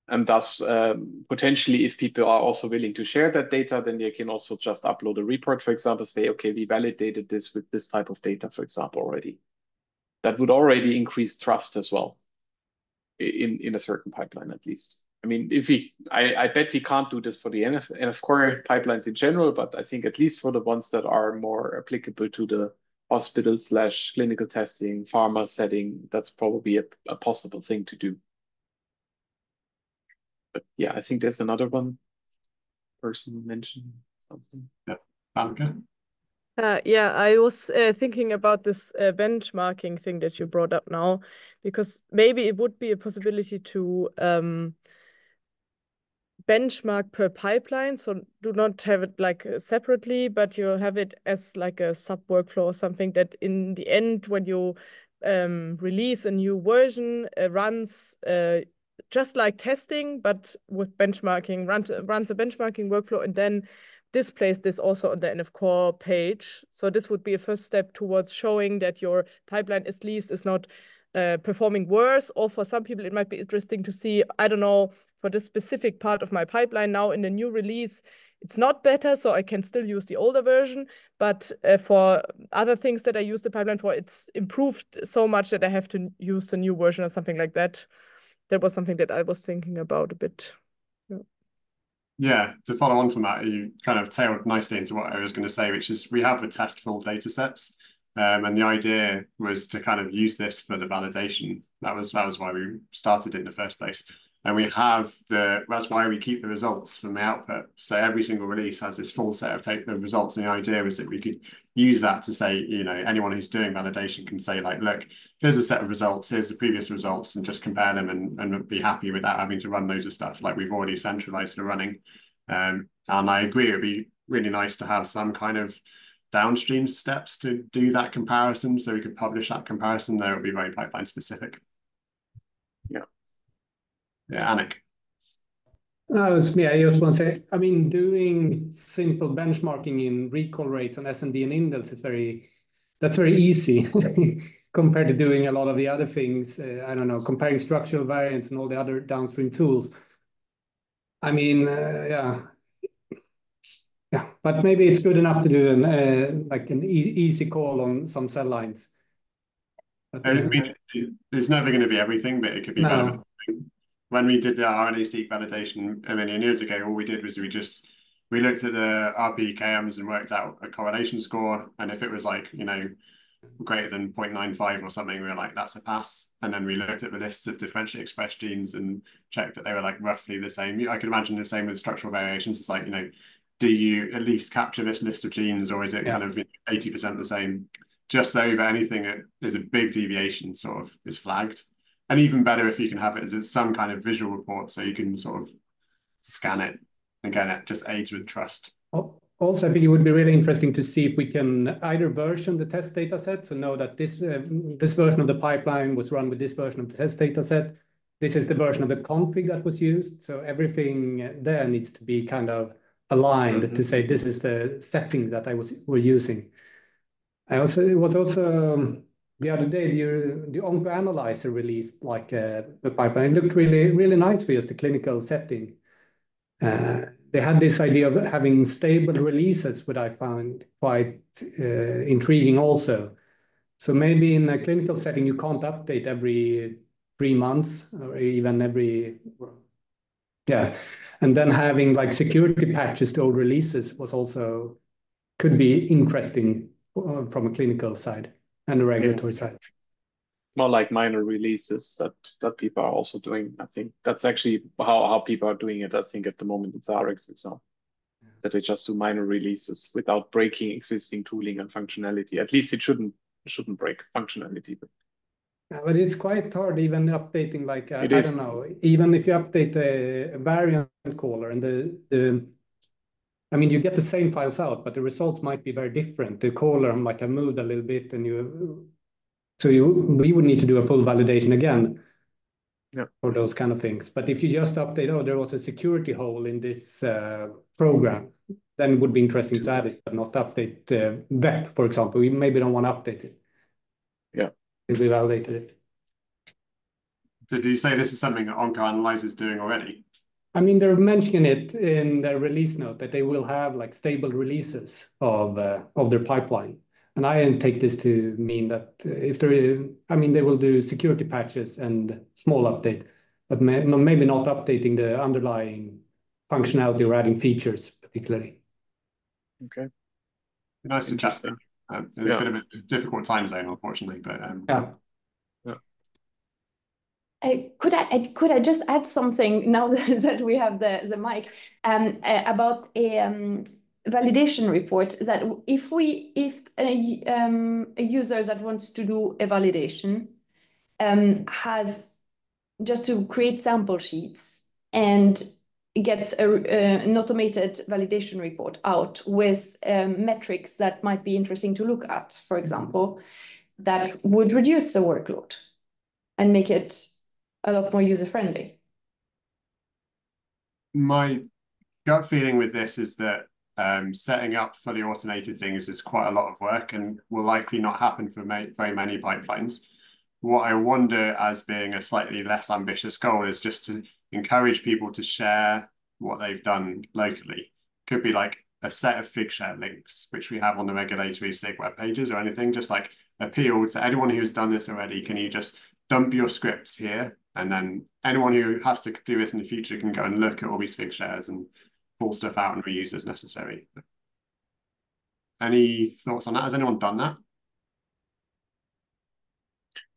And thus, um, potentially, if people are also willing to share that data, then they can also just upload a report, for example, say, okay, we validated this with this type of data, for example, already. That would already increase trust as well in, in a certain pipeline, at least. I mean, if we, I, I bet we can't do this for the NF, NF core pipelines in general, but I think at least for the ones that are more applicable to the hospital slash clinical testing, pharma setting, that's probably a, a possible thing to do. But yeah, I think there's another one person mentioned something. Yeah, Anke? Uh, yeah, I was uh, thinking about this uh, benchmarking thing that you brought up now, because maybe it would be a possibility to um, benchmark per pipeline. So do not have it like uh, separately, but you have it as like a sub workflow or something that in the end, when you um, release a new version, uh, runs uh, just like testing, but with benchmarking, runs, runs a benchmarking workflow and then displays this also on the NF Core page. So this would be a first step towards showing that your pipeline at least is not uh, performing worse, or for some people, it might be interesting to see, I don't know, for this specific part of my pipeline now in the new release, it's not better, so I can still use the older version. But uh, for other things that I use the pipeline for, it's improved so much that I have to use the new version or something like that. That was something that I was thinking about a bit. Yeah. To follow on from that, you kind of tailed nicely into what I was going to say, which is we have the testable data sets. Um, and the idea was to kind of use this for the validation. That was that was why we started it in the first place. And we have the that's why we keep the results from the output. So every single release has this full set of take the results. And the idea was that we could use that to say, you know, anyone who's doing validation can say, like, look, here's a set of results, here's the previous results, and just compare them and, and be happy without having to run loads of stuff. Like we've already centralized the running. Um, and I agree, it'd be really nice to have some kind of downstream steps to do that comparison so we could publish that comparison there would be very pipeline specific yeah yeah Annick uh, was me. I just want to say, I mean, doing simple benchmarking in recall rates on SNV and indels is very, that's very easy [LAUGHS] compared to doing a lot of the other things. Uh, I don't know, comparing structural variants and all the other downstream tools. I mean, uh, yeah, yeah, but maybe it's good enough to do an uh, like an easy call on some cell lines. I mean, it's never going to be everything, but it could be no. When we did the RNA-seq validation a million years ago, all we did was we just we looked at the RPKMs and worked out a correlation score, and if it was like you know greater than 0.95 or something, we were like, that's a pass. And then we looked at the lists of differentially expressed genes and checked that they were like roughly the same. I could imagine the same with structural variations. It's like, you know, do you at least capture this list of genes or is it yeah. kind of 80% the same? Just so that anything that is a big deviation sort of is flagged. And even better if you can have it as some kind of visual report so you can sort of scan it. Again, it just aids with trust. Also, I think it would be really interesting to see if we can either version the test data set, so know that this uh, this version of the pipeline was run with this version of the test data set. This is the version of the config that was used. So everything there needs to be kind of aligned to say this is the setting that I was were using. I also it was also um, the other day the the oncoanalyser released like uh, the pipeline. It looked really really nice for just the clinical setting. Uh, they had this idea of having stable releases, which I found quite uh, intriguing also. So maybe in a clinical setting you can't update every three months or even every yeah and then having like security patches to old releases was also could be interesting uh, from a clinical side and a regulatory yeah. side more like minor releases that that people are also doing i think that's actually how, how people are doing it i think at the moment in Sarek for example yeah. that they just do minor releases without breaking existing tooling and functionality at least it shouldn't shouldn't break functionality but yeah, but it's quite hard even updating like uh, I don't know even if you update the variant caller and the the I mean you get the same files out but the results might be very different the caller might have moved a little bit and you So you, we would need to do a full validation again yeah. for those kind of things. But if you just update, oh, there was a security hole in this uh, program, then it would be interesting to add it, but not update uh, VEP, for example. We maybe don't want to update it. Yeah. We validated it. So do you say this is something that oncoanalyser is doing already? I mean, they're mentioning it in their release note that they will have like stable releases of uh, of their pipeline. And I take this to mean that if there is, I mean, they will do security patches and small update, but may, maybe not updating the underlying functionality or adding features particularly. Okay. Nice to chat. It's yeah. a bit of a difficult time zone, unfortunately, but um, yeah. Uh, could I could I just add something now [LAUGHS] that we have the the mic um, uh, about a um, validation report that if we if a, um, a user that wants to do a validation um, has just to create sample sheets and gets a, uh, an automated validation report out with um, metrics that might be interesting to look at, for example, that would reduce the workload and make it a lot more user friendly. My gut feeling with this is that um, setting up fully automated things is quite a lot of work and will likely not happen for very many pipelines. What I wonder as being a slightly less ambitious goal is just to encourage people to share what they've done locally. Could be like a set of Figshare links, which we have on the regulatory SIG web pages or anything, just like appeal to anyone who's done this already. Can you just dump your scripts here? And then anyone who has to do this in the future can go and look at all these Figshares and pull stuff out and reuse as necessary. Any thoughts on that? Has anyone done that?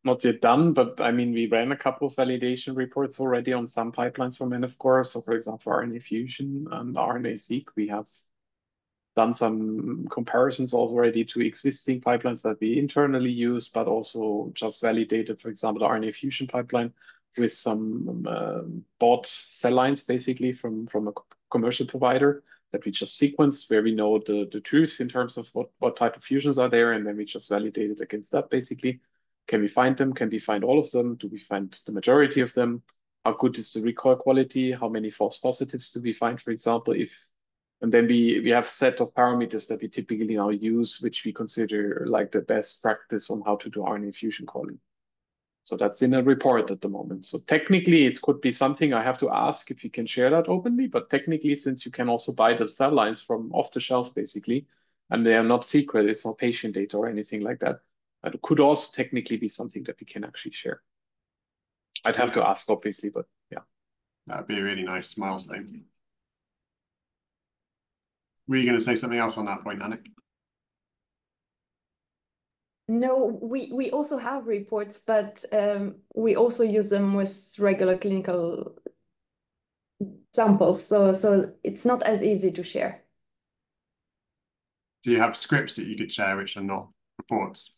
Not yet done, but I mean, we ran a couple of validation reports already on some pipelines from NF-core. So for example, RNA fusion and RNA-seq, we have done some comparisons already to existing pipelines that we internally use, but also just validated, for example, the RNA fusion pipeline with some um, bought cell lines basically from, from a commercial provider that we just sequenced where we know the, the truth in terms of what, what type of fusions are there. And then we just validate it against that basically. Can we find them? Can we find all of them? Do we find the majority of them? How good is the recall quality? How many false positives do we find, for example, if and then we, we have set of parameters that we typically now use, which we consider like the best practice on how to do RNA fusion calling. So that's in a report at the moment. So technically, it could be something I have to ask if you can share that openly. But technically, since you can also buy the cell lines from off the shelf, basically, and they are not secret, it's not patient data or anything like that. It could also technically be something that we can actually share. I'd have to ask, obviously, but yeah. That'd be a really nice milestone. Were you going to say something else on that point, Annick? No, we, we also have reports, but um, we also use them with regular clinical samples. So, so it's not as easy to share. Do you have scripts that you could share which are not reports?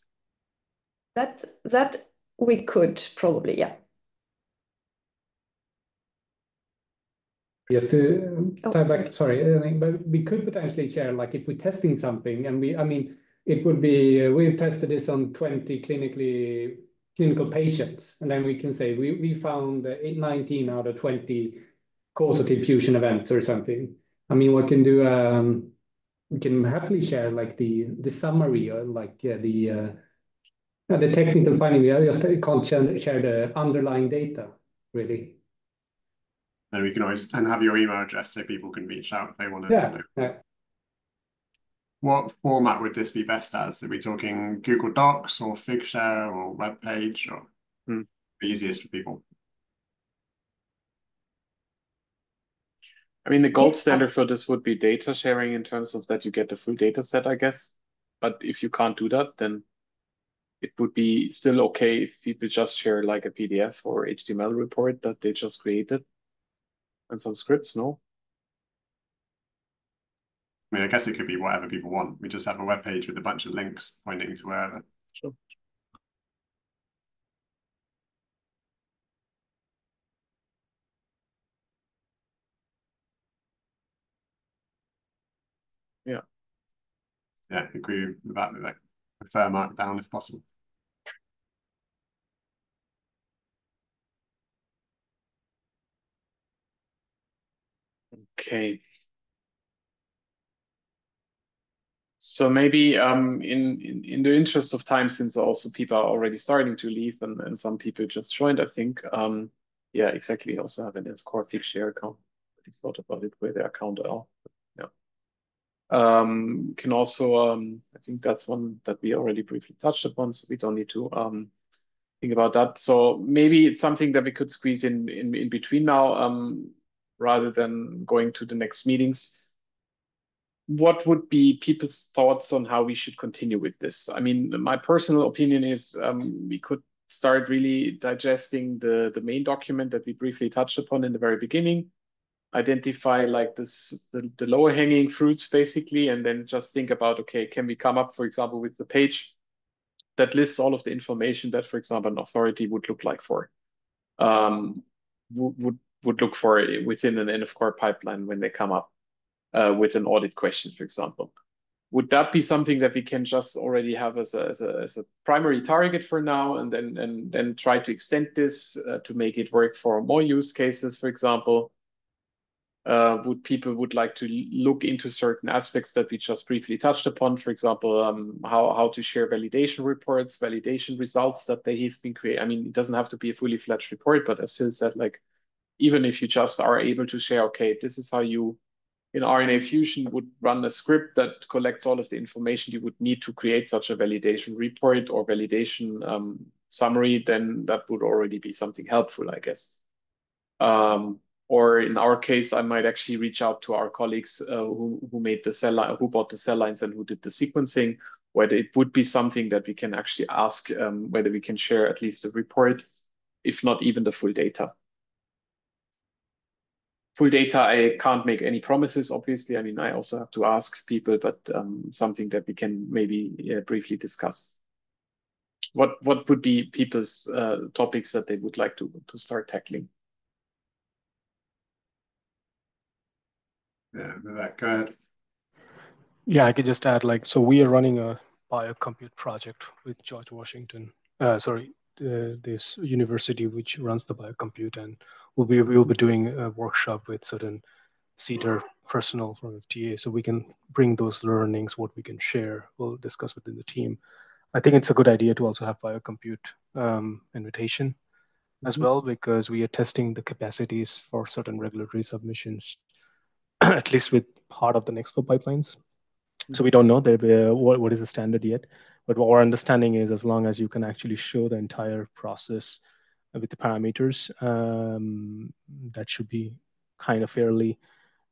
That that we could probably, yeah. Just to oh, tie back, sorry, but we could potentially share, like if we're testing something and we, I mean, it would be, uh, we've tested this on 20 clinically clinical patients, and then we can say we, we found 19 out of 20 causative fusion events or something. I mean, we can do, um, we can happily share like the the summary or like uh, the uh, the technical finding. We just can't share, share the underlying data really. And we can always and have your email address so people can reach out if they want to. Yeah. yeah what format would this be best as? Are we talking Google Docs or Figshare or web page or hmm. easiest for people? I mean, the gold standard for this would be data sharing in terms of that you get the full data set, I guess. But if you can't do that, then it would be still okay if people just share like a PDF or HTML report that they just created and some scripts, no? I mean, I guess it could be whatever people want. We just have a web page with a bunch of links pointing to wherever. Sure. Yeah. Yeah, agree with that. Like prefer markdown if possible. Okay. So maybe um, in, in, in the interest of time, since also people are already starting to leave and, and some people just joined, I think, um, yeah, exactly. Also have an Discord share account. I thought about it where their account are. Yeah. Um, can also, um, I think that's one that we already briefly touched upon, so we don't need to um, think about that. So maybe it's something that we could squeeze in in, in between now, um, rather than going to the next meetings what would be people's thoughts on how we should continue with this? I mean, my personal opinion is um, we could start really digesting the, the main document that we briefly touched upon in the very beginning, identify like this the, the lower hanging fruits basically, and then just think about, okay, can we come up, for example, with the page that lists all of the information that, for example, an authority would look like for, um, would, would look for within an NF Core pipeline when they come up uh, with an audit question, for example. Would that be something that we can just already have as a, as a, as a primary target for now and then, and then try to extend this uh, to make it work for more use cases, for example? Uh, would people would like to look into certain aspects that we just briefly touched upon, for example, um, how, how to share validation reports, validation results that they have been created. I mean, it doesn't have to be a fully fledged report, but as Phil said, like, even if you just are able to share, okay, this is how you in RNA Fusion would run a script that collects all of the information you would need to create such a validation report or validation um, summary, then that would already be something helpful, I guess. Um, or in our case, I might actually reach out to our colleagues uh, who, who made the cell line, who bought the cell lines and who did the sequencing, whether it would be something that we can actually ask um, whether we can share at least a report, if not even the full data full data, I can't make any promises, obviously. I mean, I also have to ask people, but um, something that we can maybe yeah, briefly discuss. What what would be people's uh, topics that they would like to to start tackling? Yeah, Vivek, go ahead. Yeah, I could just add like so we are running a biocompute project with George Washington. Uh, sorry, this university which runs the biocompute, and we'll be we'll be doing a workshop with certain CDER personnel from FDA, so we can bring those learnings, what we can share. We'll discuss within the team. I think it's a good idea to also have biocompute um, invitation as mm-hmm. well because we are testing the capacities for certain regulatory submissions, [CLEARS THROAT] at least with part of the Nextflow pipelines. So we don't know that, uh, what, what is the standard yet. But what our understanding is, as long as you can actually show the entire process with the parameters, um, that should be kind of fairly,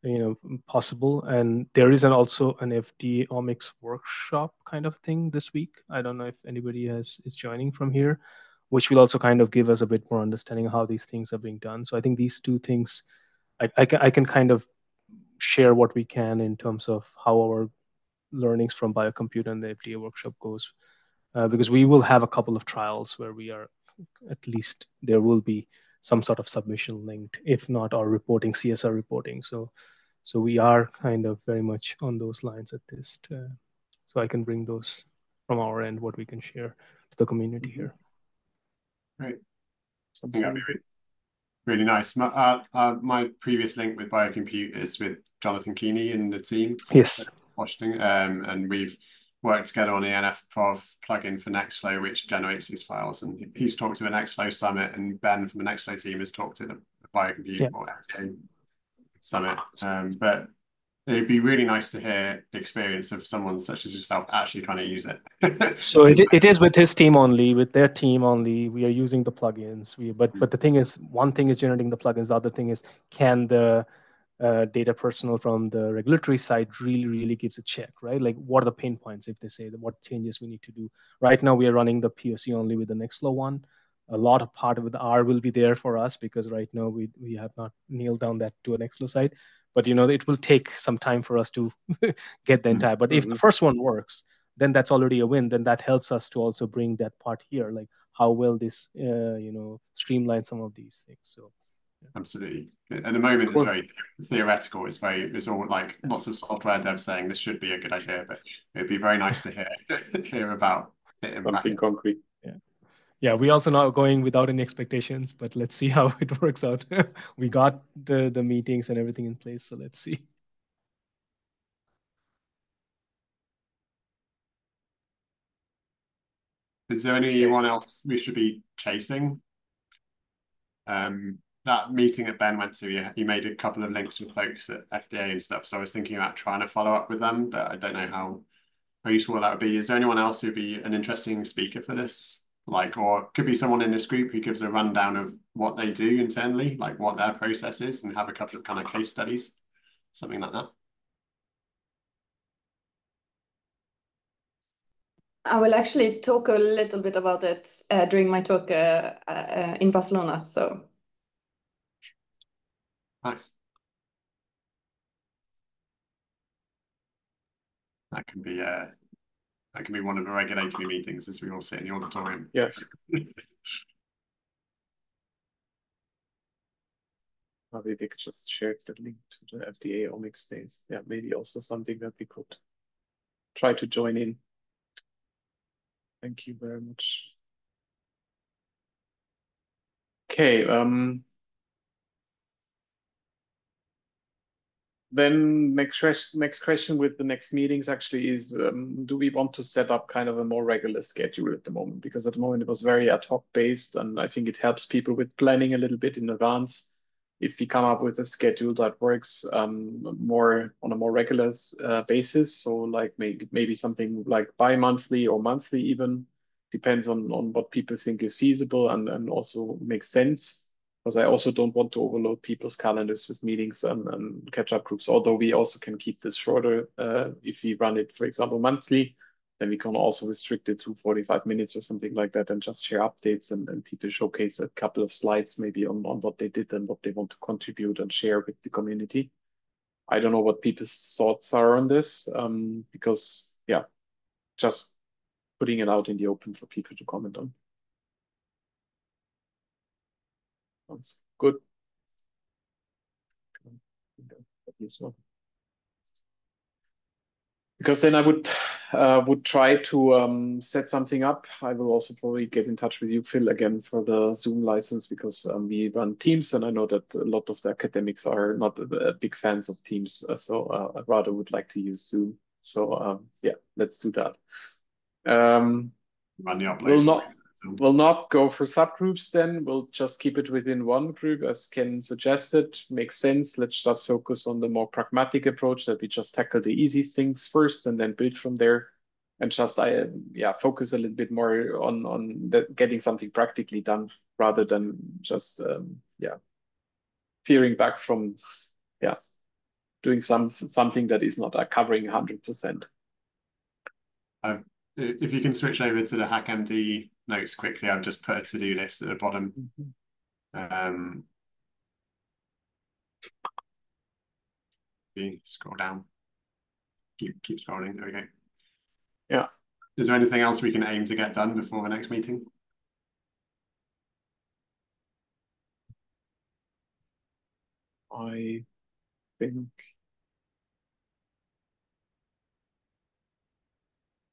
you know, possible. And there is an also an FDA omics workshop kind of thing this week. I don't know if anybody has is joining from here, which will also kind of give us a bit more understanding of how these things are being done. So I think these two things, I, I can I can kind of share what we can in terms of how our learnings from biocompute and the FDA workshop goes, uh, because we will have a couple of trials where we are, at least there will be some sort of submission linked, if not our reporting, CSR reporting. So, so we are kind of very much on those lines at this. Uh, so I can bring those from our end, what we can share to the community here. Great. Something that'd be really, really nice. My, uh, uh, my previous link with Biocompute is with Jonathan Keeney and the team. Yes. Washington, um, and we've worked together on the NF nf-prov plugin for Nextflow, which generates these files. And he's talked to the Nextflow Summit, and Ben from the Nextflow team has talked to the Biocompute yeah. or FDA Summit. Um, but it'd be really nice to hear the experience of someone such as yourself actually trying to use it. [LAUGHS] so it, it is with his team only, with their team only. We are using the plugins. We but but the thing is, one thing is generating the plugins. The other thing is, can the uh, data personnel from the regulatory side really, really gives a check, right? Like what are the pain points if they say that what changes we need to do? Right now we are running the POC only with the next Nextflow one. A lot of part of the R will be there for us because right now we, we have not nailed down that to an Nextflow side. But you know, it will take some time for us to [LAUGHS] get the entire. But if the mm-hmm. first one works, then that's already a win. Then that helps us to also bring that part here, like how well this, uh, you know, streamline some of these things. So Absolutely. At the moment, it's very theoretical. It's very, it's all like lots of software devs saying this should be a good idea, but it'd be very nice to hear [LAUGHS] [LAUGHS] hear about it in something concrete. Yeah. yeah, we also not going without any expectations, but let's see how [LAUGHS] it works out. we got the the meetings and everything in place, so let's see. Is there anyone else we should be chasing? Um, that meeting that Ben went to, yeah, he made a couple of links with folks at FDA and stuff. So I was thinking about trying to follow up with them, but I don't know how, how useful that would be. Is there anyone else who'd be an interesting speaker for this? Like, or could be someone in this group who gives a rundown of what they do internally, like what their process is, and have a couple of kind of case studies, something like that. I will actually talk a little bit about it uh, during my talk uh, uh, in Barcelona. So nice. That can be uh, that can be one of the regulatory meetings as we all sit in the auditorium. Yes. [LAUGHS] Maybe they could just share the link to the FDA Omics days. Yeah, maybe also something that we could try to join in. Thank you very much. Okay. Um, then next question, next question with the next meetings actually is, um, do we want to set up kind of a more regular schedule at the moment? Because at the moment it was very ad hoc based, and I think it helps people with planning a little bit in advance if we come up with a schedule that works um, more on a more regular uh, basis. So like maybe maybe something like bi-monthly or monthly even depends on on what people think is feasible and and also makes sense. Because I also don't want to overload people's calendars with meetings and, and catch up groups. Although we also can keep this shorter uh, if we run it, for example, monthly then we can also restrict it to 45 minutes or something like that and just share updates and, and people showcase a couple of slides maybe on, on what they did and what they want to contribute and share with the community. I don't know what people's thoughts are on this um, because, yeah, just putting it out in the open for people to comment on. Sounds good. This one because then I would uh, would try to um, set something up. I will also probably get in touch with you, Phil, again for the Zoom license because um, we run Teams, and I know that a lot of the academics are not uh, big fans of Teams, uh, so uh, I rather would like to use Zoom. So um, yeah, let's do that. Um, run the upload. We'll not We'll not go for subgroups then. We'll just keep it within one group as Ken suggested. Makes sense. Let's just focus on the more pragmatic approach that we just tackle the easy things first and then build from there. And just I yeah focus a little bit more on on the, getting something practically done rather than just um, yeah fearing back from yeah doing some something that is not uh, covering 100%. Uh, if you can switch over to the HackMD notes quickly. I've just put a to-do list at the bottom. Mm-hmm. Um, scroll down. Keep keep scrolling. There we go. Yeah. Is there anything else we can aim to get done before the next meeting? I think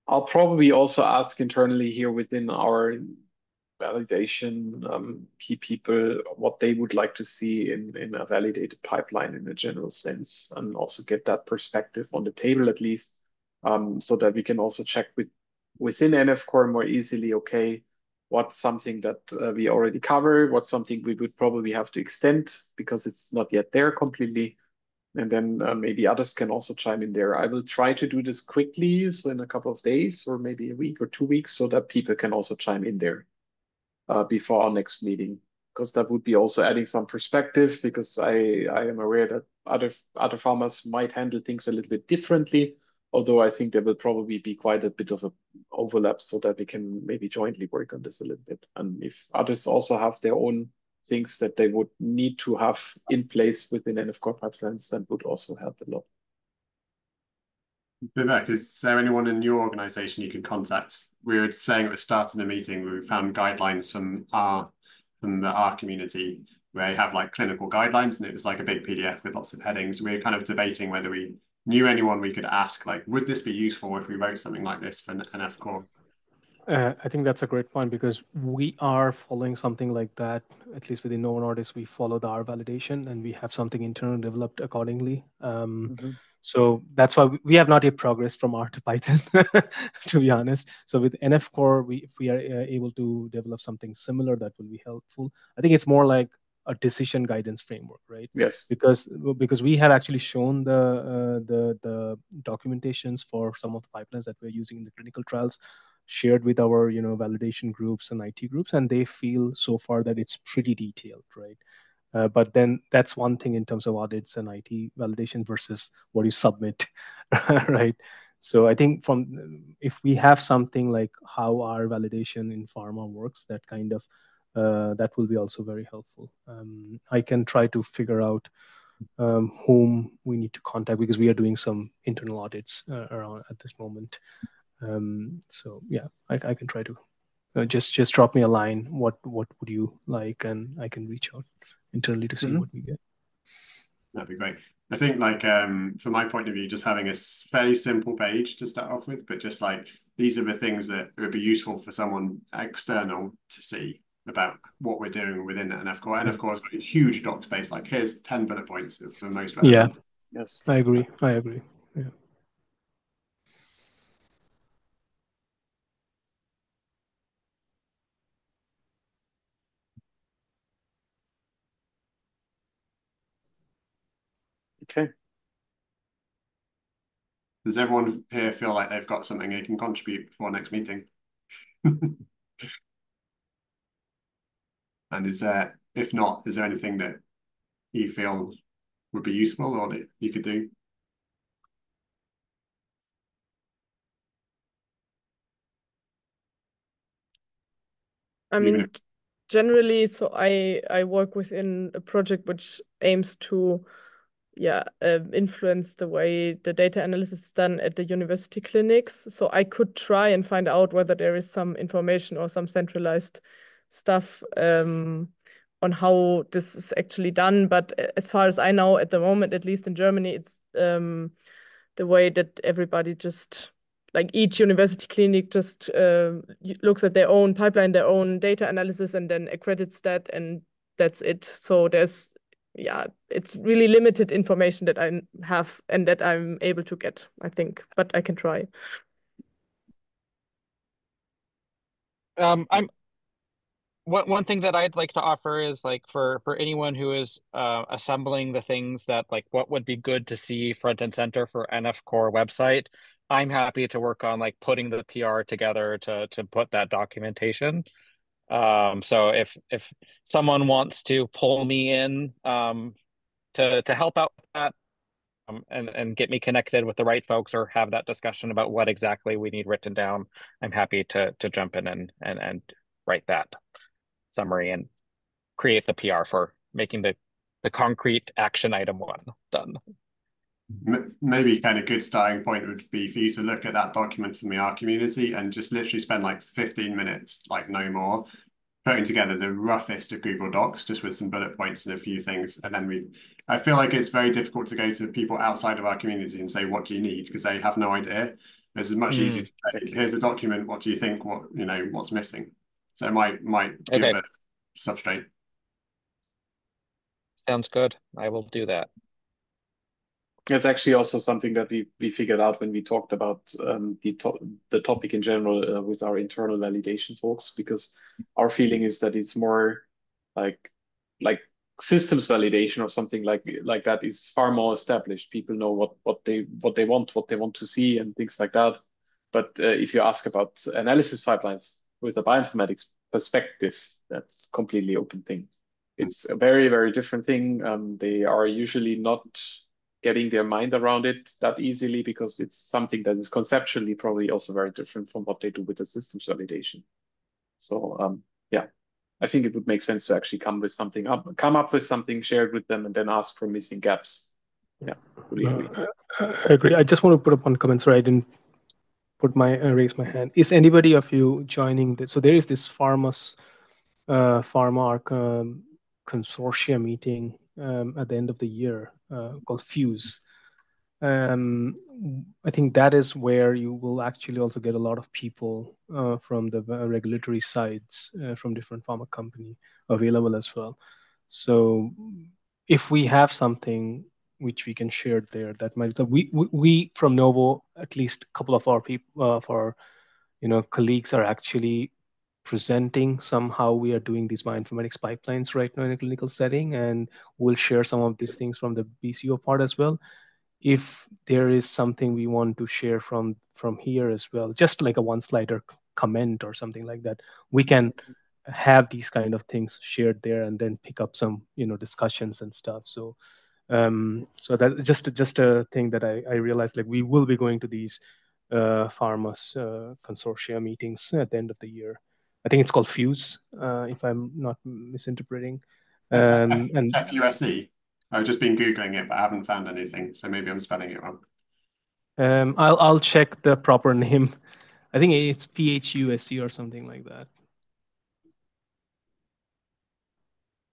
I'll probably also ask internally here within our validation um, key people what they would like to see in, in a validated pipeline in a general sense, and also get that perspective on the table at least, um, so that we can also check with within NF Core more easily, okay, what's something that uh, we already cover, what's something we would probably have to extend because it's not yet there completely, and then uh, maybe others can also chime in there. I will try to do this quickly, so in a couple of days or maybe a week or two weeks, so that people can also chime in there uh, before our next meeting, because that would be also adding some perspective. Because I I am aware that other other pharmas might handle things a little bit differently. Although I think there will probably be quite a bit of a overlap, so that we can maybe jointly work on this a little bit. And if others also have their own things that they would need to have in place within NF Core pipelines, that would also help a lot. Vivek, is there anyone in your organization you can contact? We were saying at the start of the meeting, we found guidelines from our from the R community where you have like clinical guidelines and it was like a big PDF with lots of headings. We were kind of debating whether we knew anyone we could ask, like, would this be useful if we wrote something like this for NF Core? Uh, I think that's a great point because we are following something like that. At least within Novo Nordisk, we follow the R validation and we have something internal developed accordingly. Um, mm-hmm. So that's why we have not yet progressed from R to Python, [LAUGHS] to be honest. So with NF Core, we, if we are uh, able to develop something similar, that will be helpful. I think it's more like a decision guidance framework, right? Yes. Because because we have actually shown the uh, the the documentations for some of the pipelines that we're using in the clinical trials shared with our you know validation groups and IT groups, and they feel so far that it's pretty detailed, right? Uh, but then that's one thing in terms of audits and IT validation versus what you submit, [LAUGHS] right? So I think from if we have something like how our validation in pharma works, that kind of uh, that will be also very helpful. Um, I can try to figure out um, whom we need to contact because we are doing some internal audits uh, around at this moment. Um, so yeah, I, I, can try to uh, just just drop me a line. What what would you like, and I can reach out internally to see mm-hmm. what we get. That'd be great. I think like um, from my point of view, just having a fairly simple page to start off with, but just like these are the things that would be useful for someone external to see about what we're doing within NF Core. NF Core has got a huge doc space. Like here's 10 bullet points for most relevant. Yeah. Yes. I agree. I agree. Yeah. Okay. Does everyone here feel like they've got something they can contribute before next meeting? [LAUGHS] and is there, if not, is there anything that you feel would be useful or that you could do? I mean, generally, so I I work within a project which aims to yeah uh, influence the way the data analysis is done at the university clinics. So i could try and find out whether there is some information or some centralized stuff um, on how this is actually done. But uh, as far as i know at the moment at least in germany it's um, the way that everybody just like each university clinic just uh, looks at their own pipeline their own data analysis and then accredits that and that's it. So there's yeah, it's really limited information that I have and that I'm able to get, I think, but I can try. Um, I'm one one thing that I'd like to offer is like for for anyone who is uh, assembling the things that like what would be good to see front and center for NF Core website. I'm happy to work on like putting the PR together to to put that documentation. Um, so if if someone wants to pull me in um, to to help out with that um, and and get me connected with the right folks or have that discussion about what exactly we need written down, I'm happy to to jump in and and and write that summary and create the PR for making the the concrete action item one done maybe kind of good starting point would be for you to look at that document from the R community and just literally spend like 15 minutes, like no more, putting together the roughest of Google Docs, just with some bullet points and a few things. And then we, I feel like it's very difficult to go to people outside of our community and say, what do you need? Because they have no idea. It's much mm. easier to say, here's a document. What do you think? What, you know, what's missing? So it might, might give okay. substrate. Sounds good. I will do that. It's actually also something that we, we figured out when we talked about um, the, to the topic in general uh, with our internal validation folks, because our feeling is that it's more like like systems validation or something like like that is far more established. People know what what they what they want, what they want to see, and things like that. But uh, if you ask about analysis pipelines with a bioinformatics perspective, that's completely open thing. It's a very very different thing. Um, they are usually not getting their mind around it that easily because it's something that is conceptually probably also very different from what they do with the systems validation. So um, yeah, I think it would make sense to actually come with something up, come up with something shared with them, and then ask for missing gaps. Yeah, really. Uh, I agree. I just want to put up one comment. Sorry, I didn't put my uh, raise my hand. Is anybody of you joining this? So there is this Pharmas, uh, Pharma um, consortia meeting um, at the end of the year called PHUSE. um, I think that is where you will actually also get a lot of people uh, from the regulatory sides uh, from different pharma company available as well. So if we have something which we can share there, that might so we, we, we from Novo at least a couple of our people uh, of our you know colleagues are actually presenting somehow we are doing these bioinformatics pipelines right now in a clinical setting and we'll share some of these things from the bco part as well. If there is something we want to share from from here as well just like a one slider comment or something like that we can have these kind of things shared there and then pick up some you know discussions and stuff. So um so that just just a thing that i i realized like we will be going to these uh pharma's uh, consortia meetings at the end of the year I think it's called Fuse, uh, if I'm not misinterpreting. Um, and FUSE. I've just been googling it, but I haven't found anything, so maybe I'm spelling it wrong. Um, I'll I'll check the proper name. [LAUGHS] I think it's PHUSE or something like that.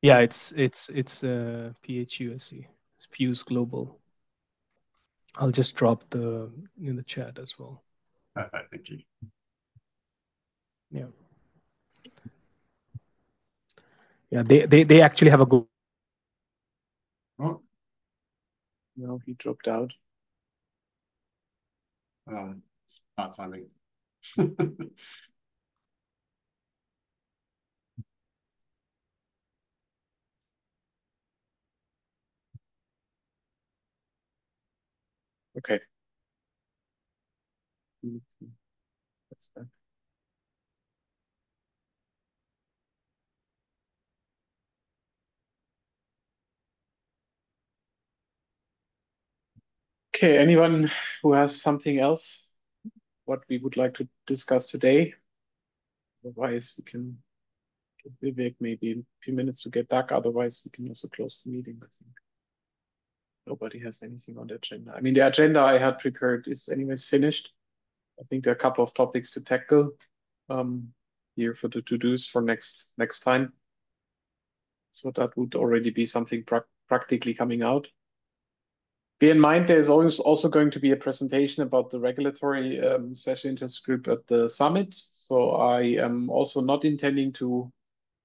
Yeah, it's it's it's uh, PHUSE, Fuse Global. I'll just drop the in the chat as well. Perfect, thank you. Yeah. Yeah, they, they, they actually have a good. Oh. No, he dropped out. Uh, it's bad timing. [LAUGHS] okay. That's fine. Okay, anyone who has something else, what we would like to discuss today? Otherwise, we can give Vivek maybe a few minutes to get back. Otherwise, we can also close the meeting. I think nobody has anything on the agenda. I mean, the agenda I had prepared is anyways finished. I think there are a couple of topics to tackle um, here for the to-dos for next next time. So that would already be something pra practically coming out. Bear in mind, there's always also going to be a presentation about the regulatory um, special interest group at the summit. So I am also not intending to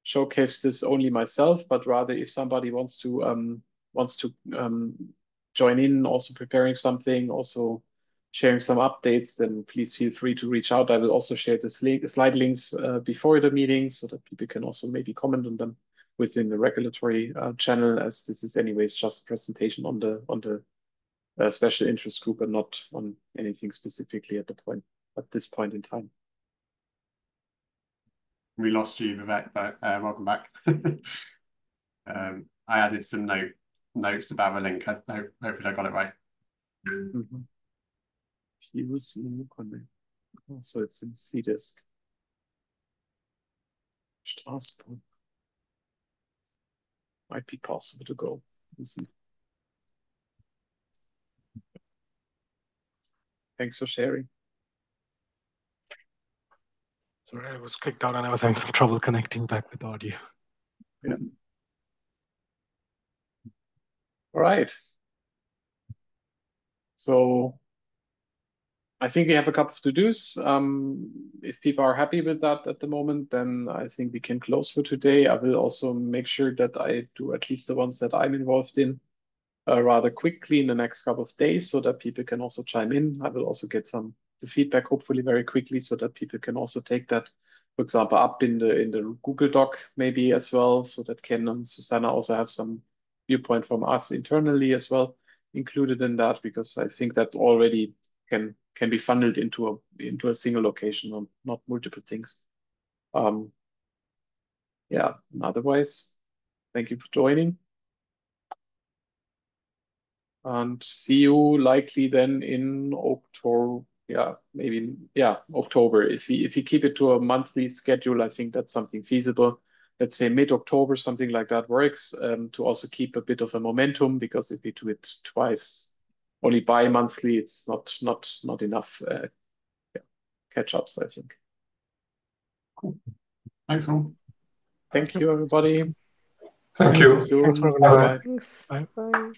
showcase this only myself, but rather if somebody wants to um, wants to um, join in, also preparing something, also sharing some updates, then please feel free to reach out. I will also share the slide links uh, before the meeting so that people can also maybe comment on them within the regulatory uh, channel, as this is anyways just a presentation on the on the a special interest group and not on anything specifically at the point at this point in time. We lost you, Vivek, but uh, welcome back. [LAUGHS] um, I added some note notes about the link. I, hope, hopefully, I got it right. Mm -hmm. In the So it's in CDISC. Straßburg. Might be possible to go. Thanks for sharing. Sorry, I was kicked out and I was having some trouble connecting back with audio. Yeah. All right. So I think we have a couple of to-dos. Um, if people are happy with that at the moment, then I think we can close for today. I will also make sure that I do at least the ones that I'm involved in rather quickly in the next couple of days so that people can also chime in. I will also get some the feedback hopefully very quickly so that people can also take that, for example, up in the in the Google Doc maybe as well, so that Ken and Susanna also have some viewpoint from us internally as well included in that because I think that already can can be funneled into a into a single location and not multiple things. Um, yeah, otherwise, thank you for joining and see you likely then in October. Yeah, maybe yeah, October. If we if we keep it to a monthly schedule, I think that's something feasible. Let's say mid-October, something like that works um, to also keep a bit of a momentum because if we do it twice, only bi-monthly, it's not not not enough uh, yeah, catch-ups. I think. Cool. Thanks all. Thank you, everybody. Thank you. Thanks. Bye. Thanks. Bye.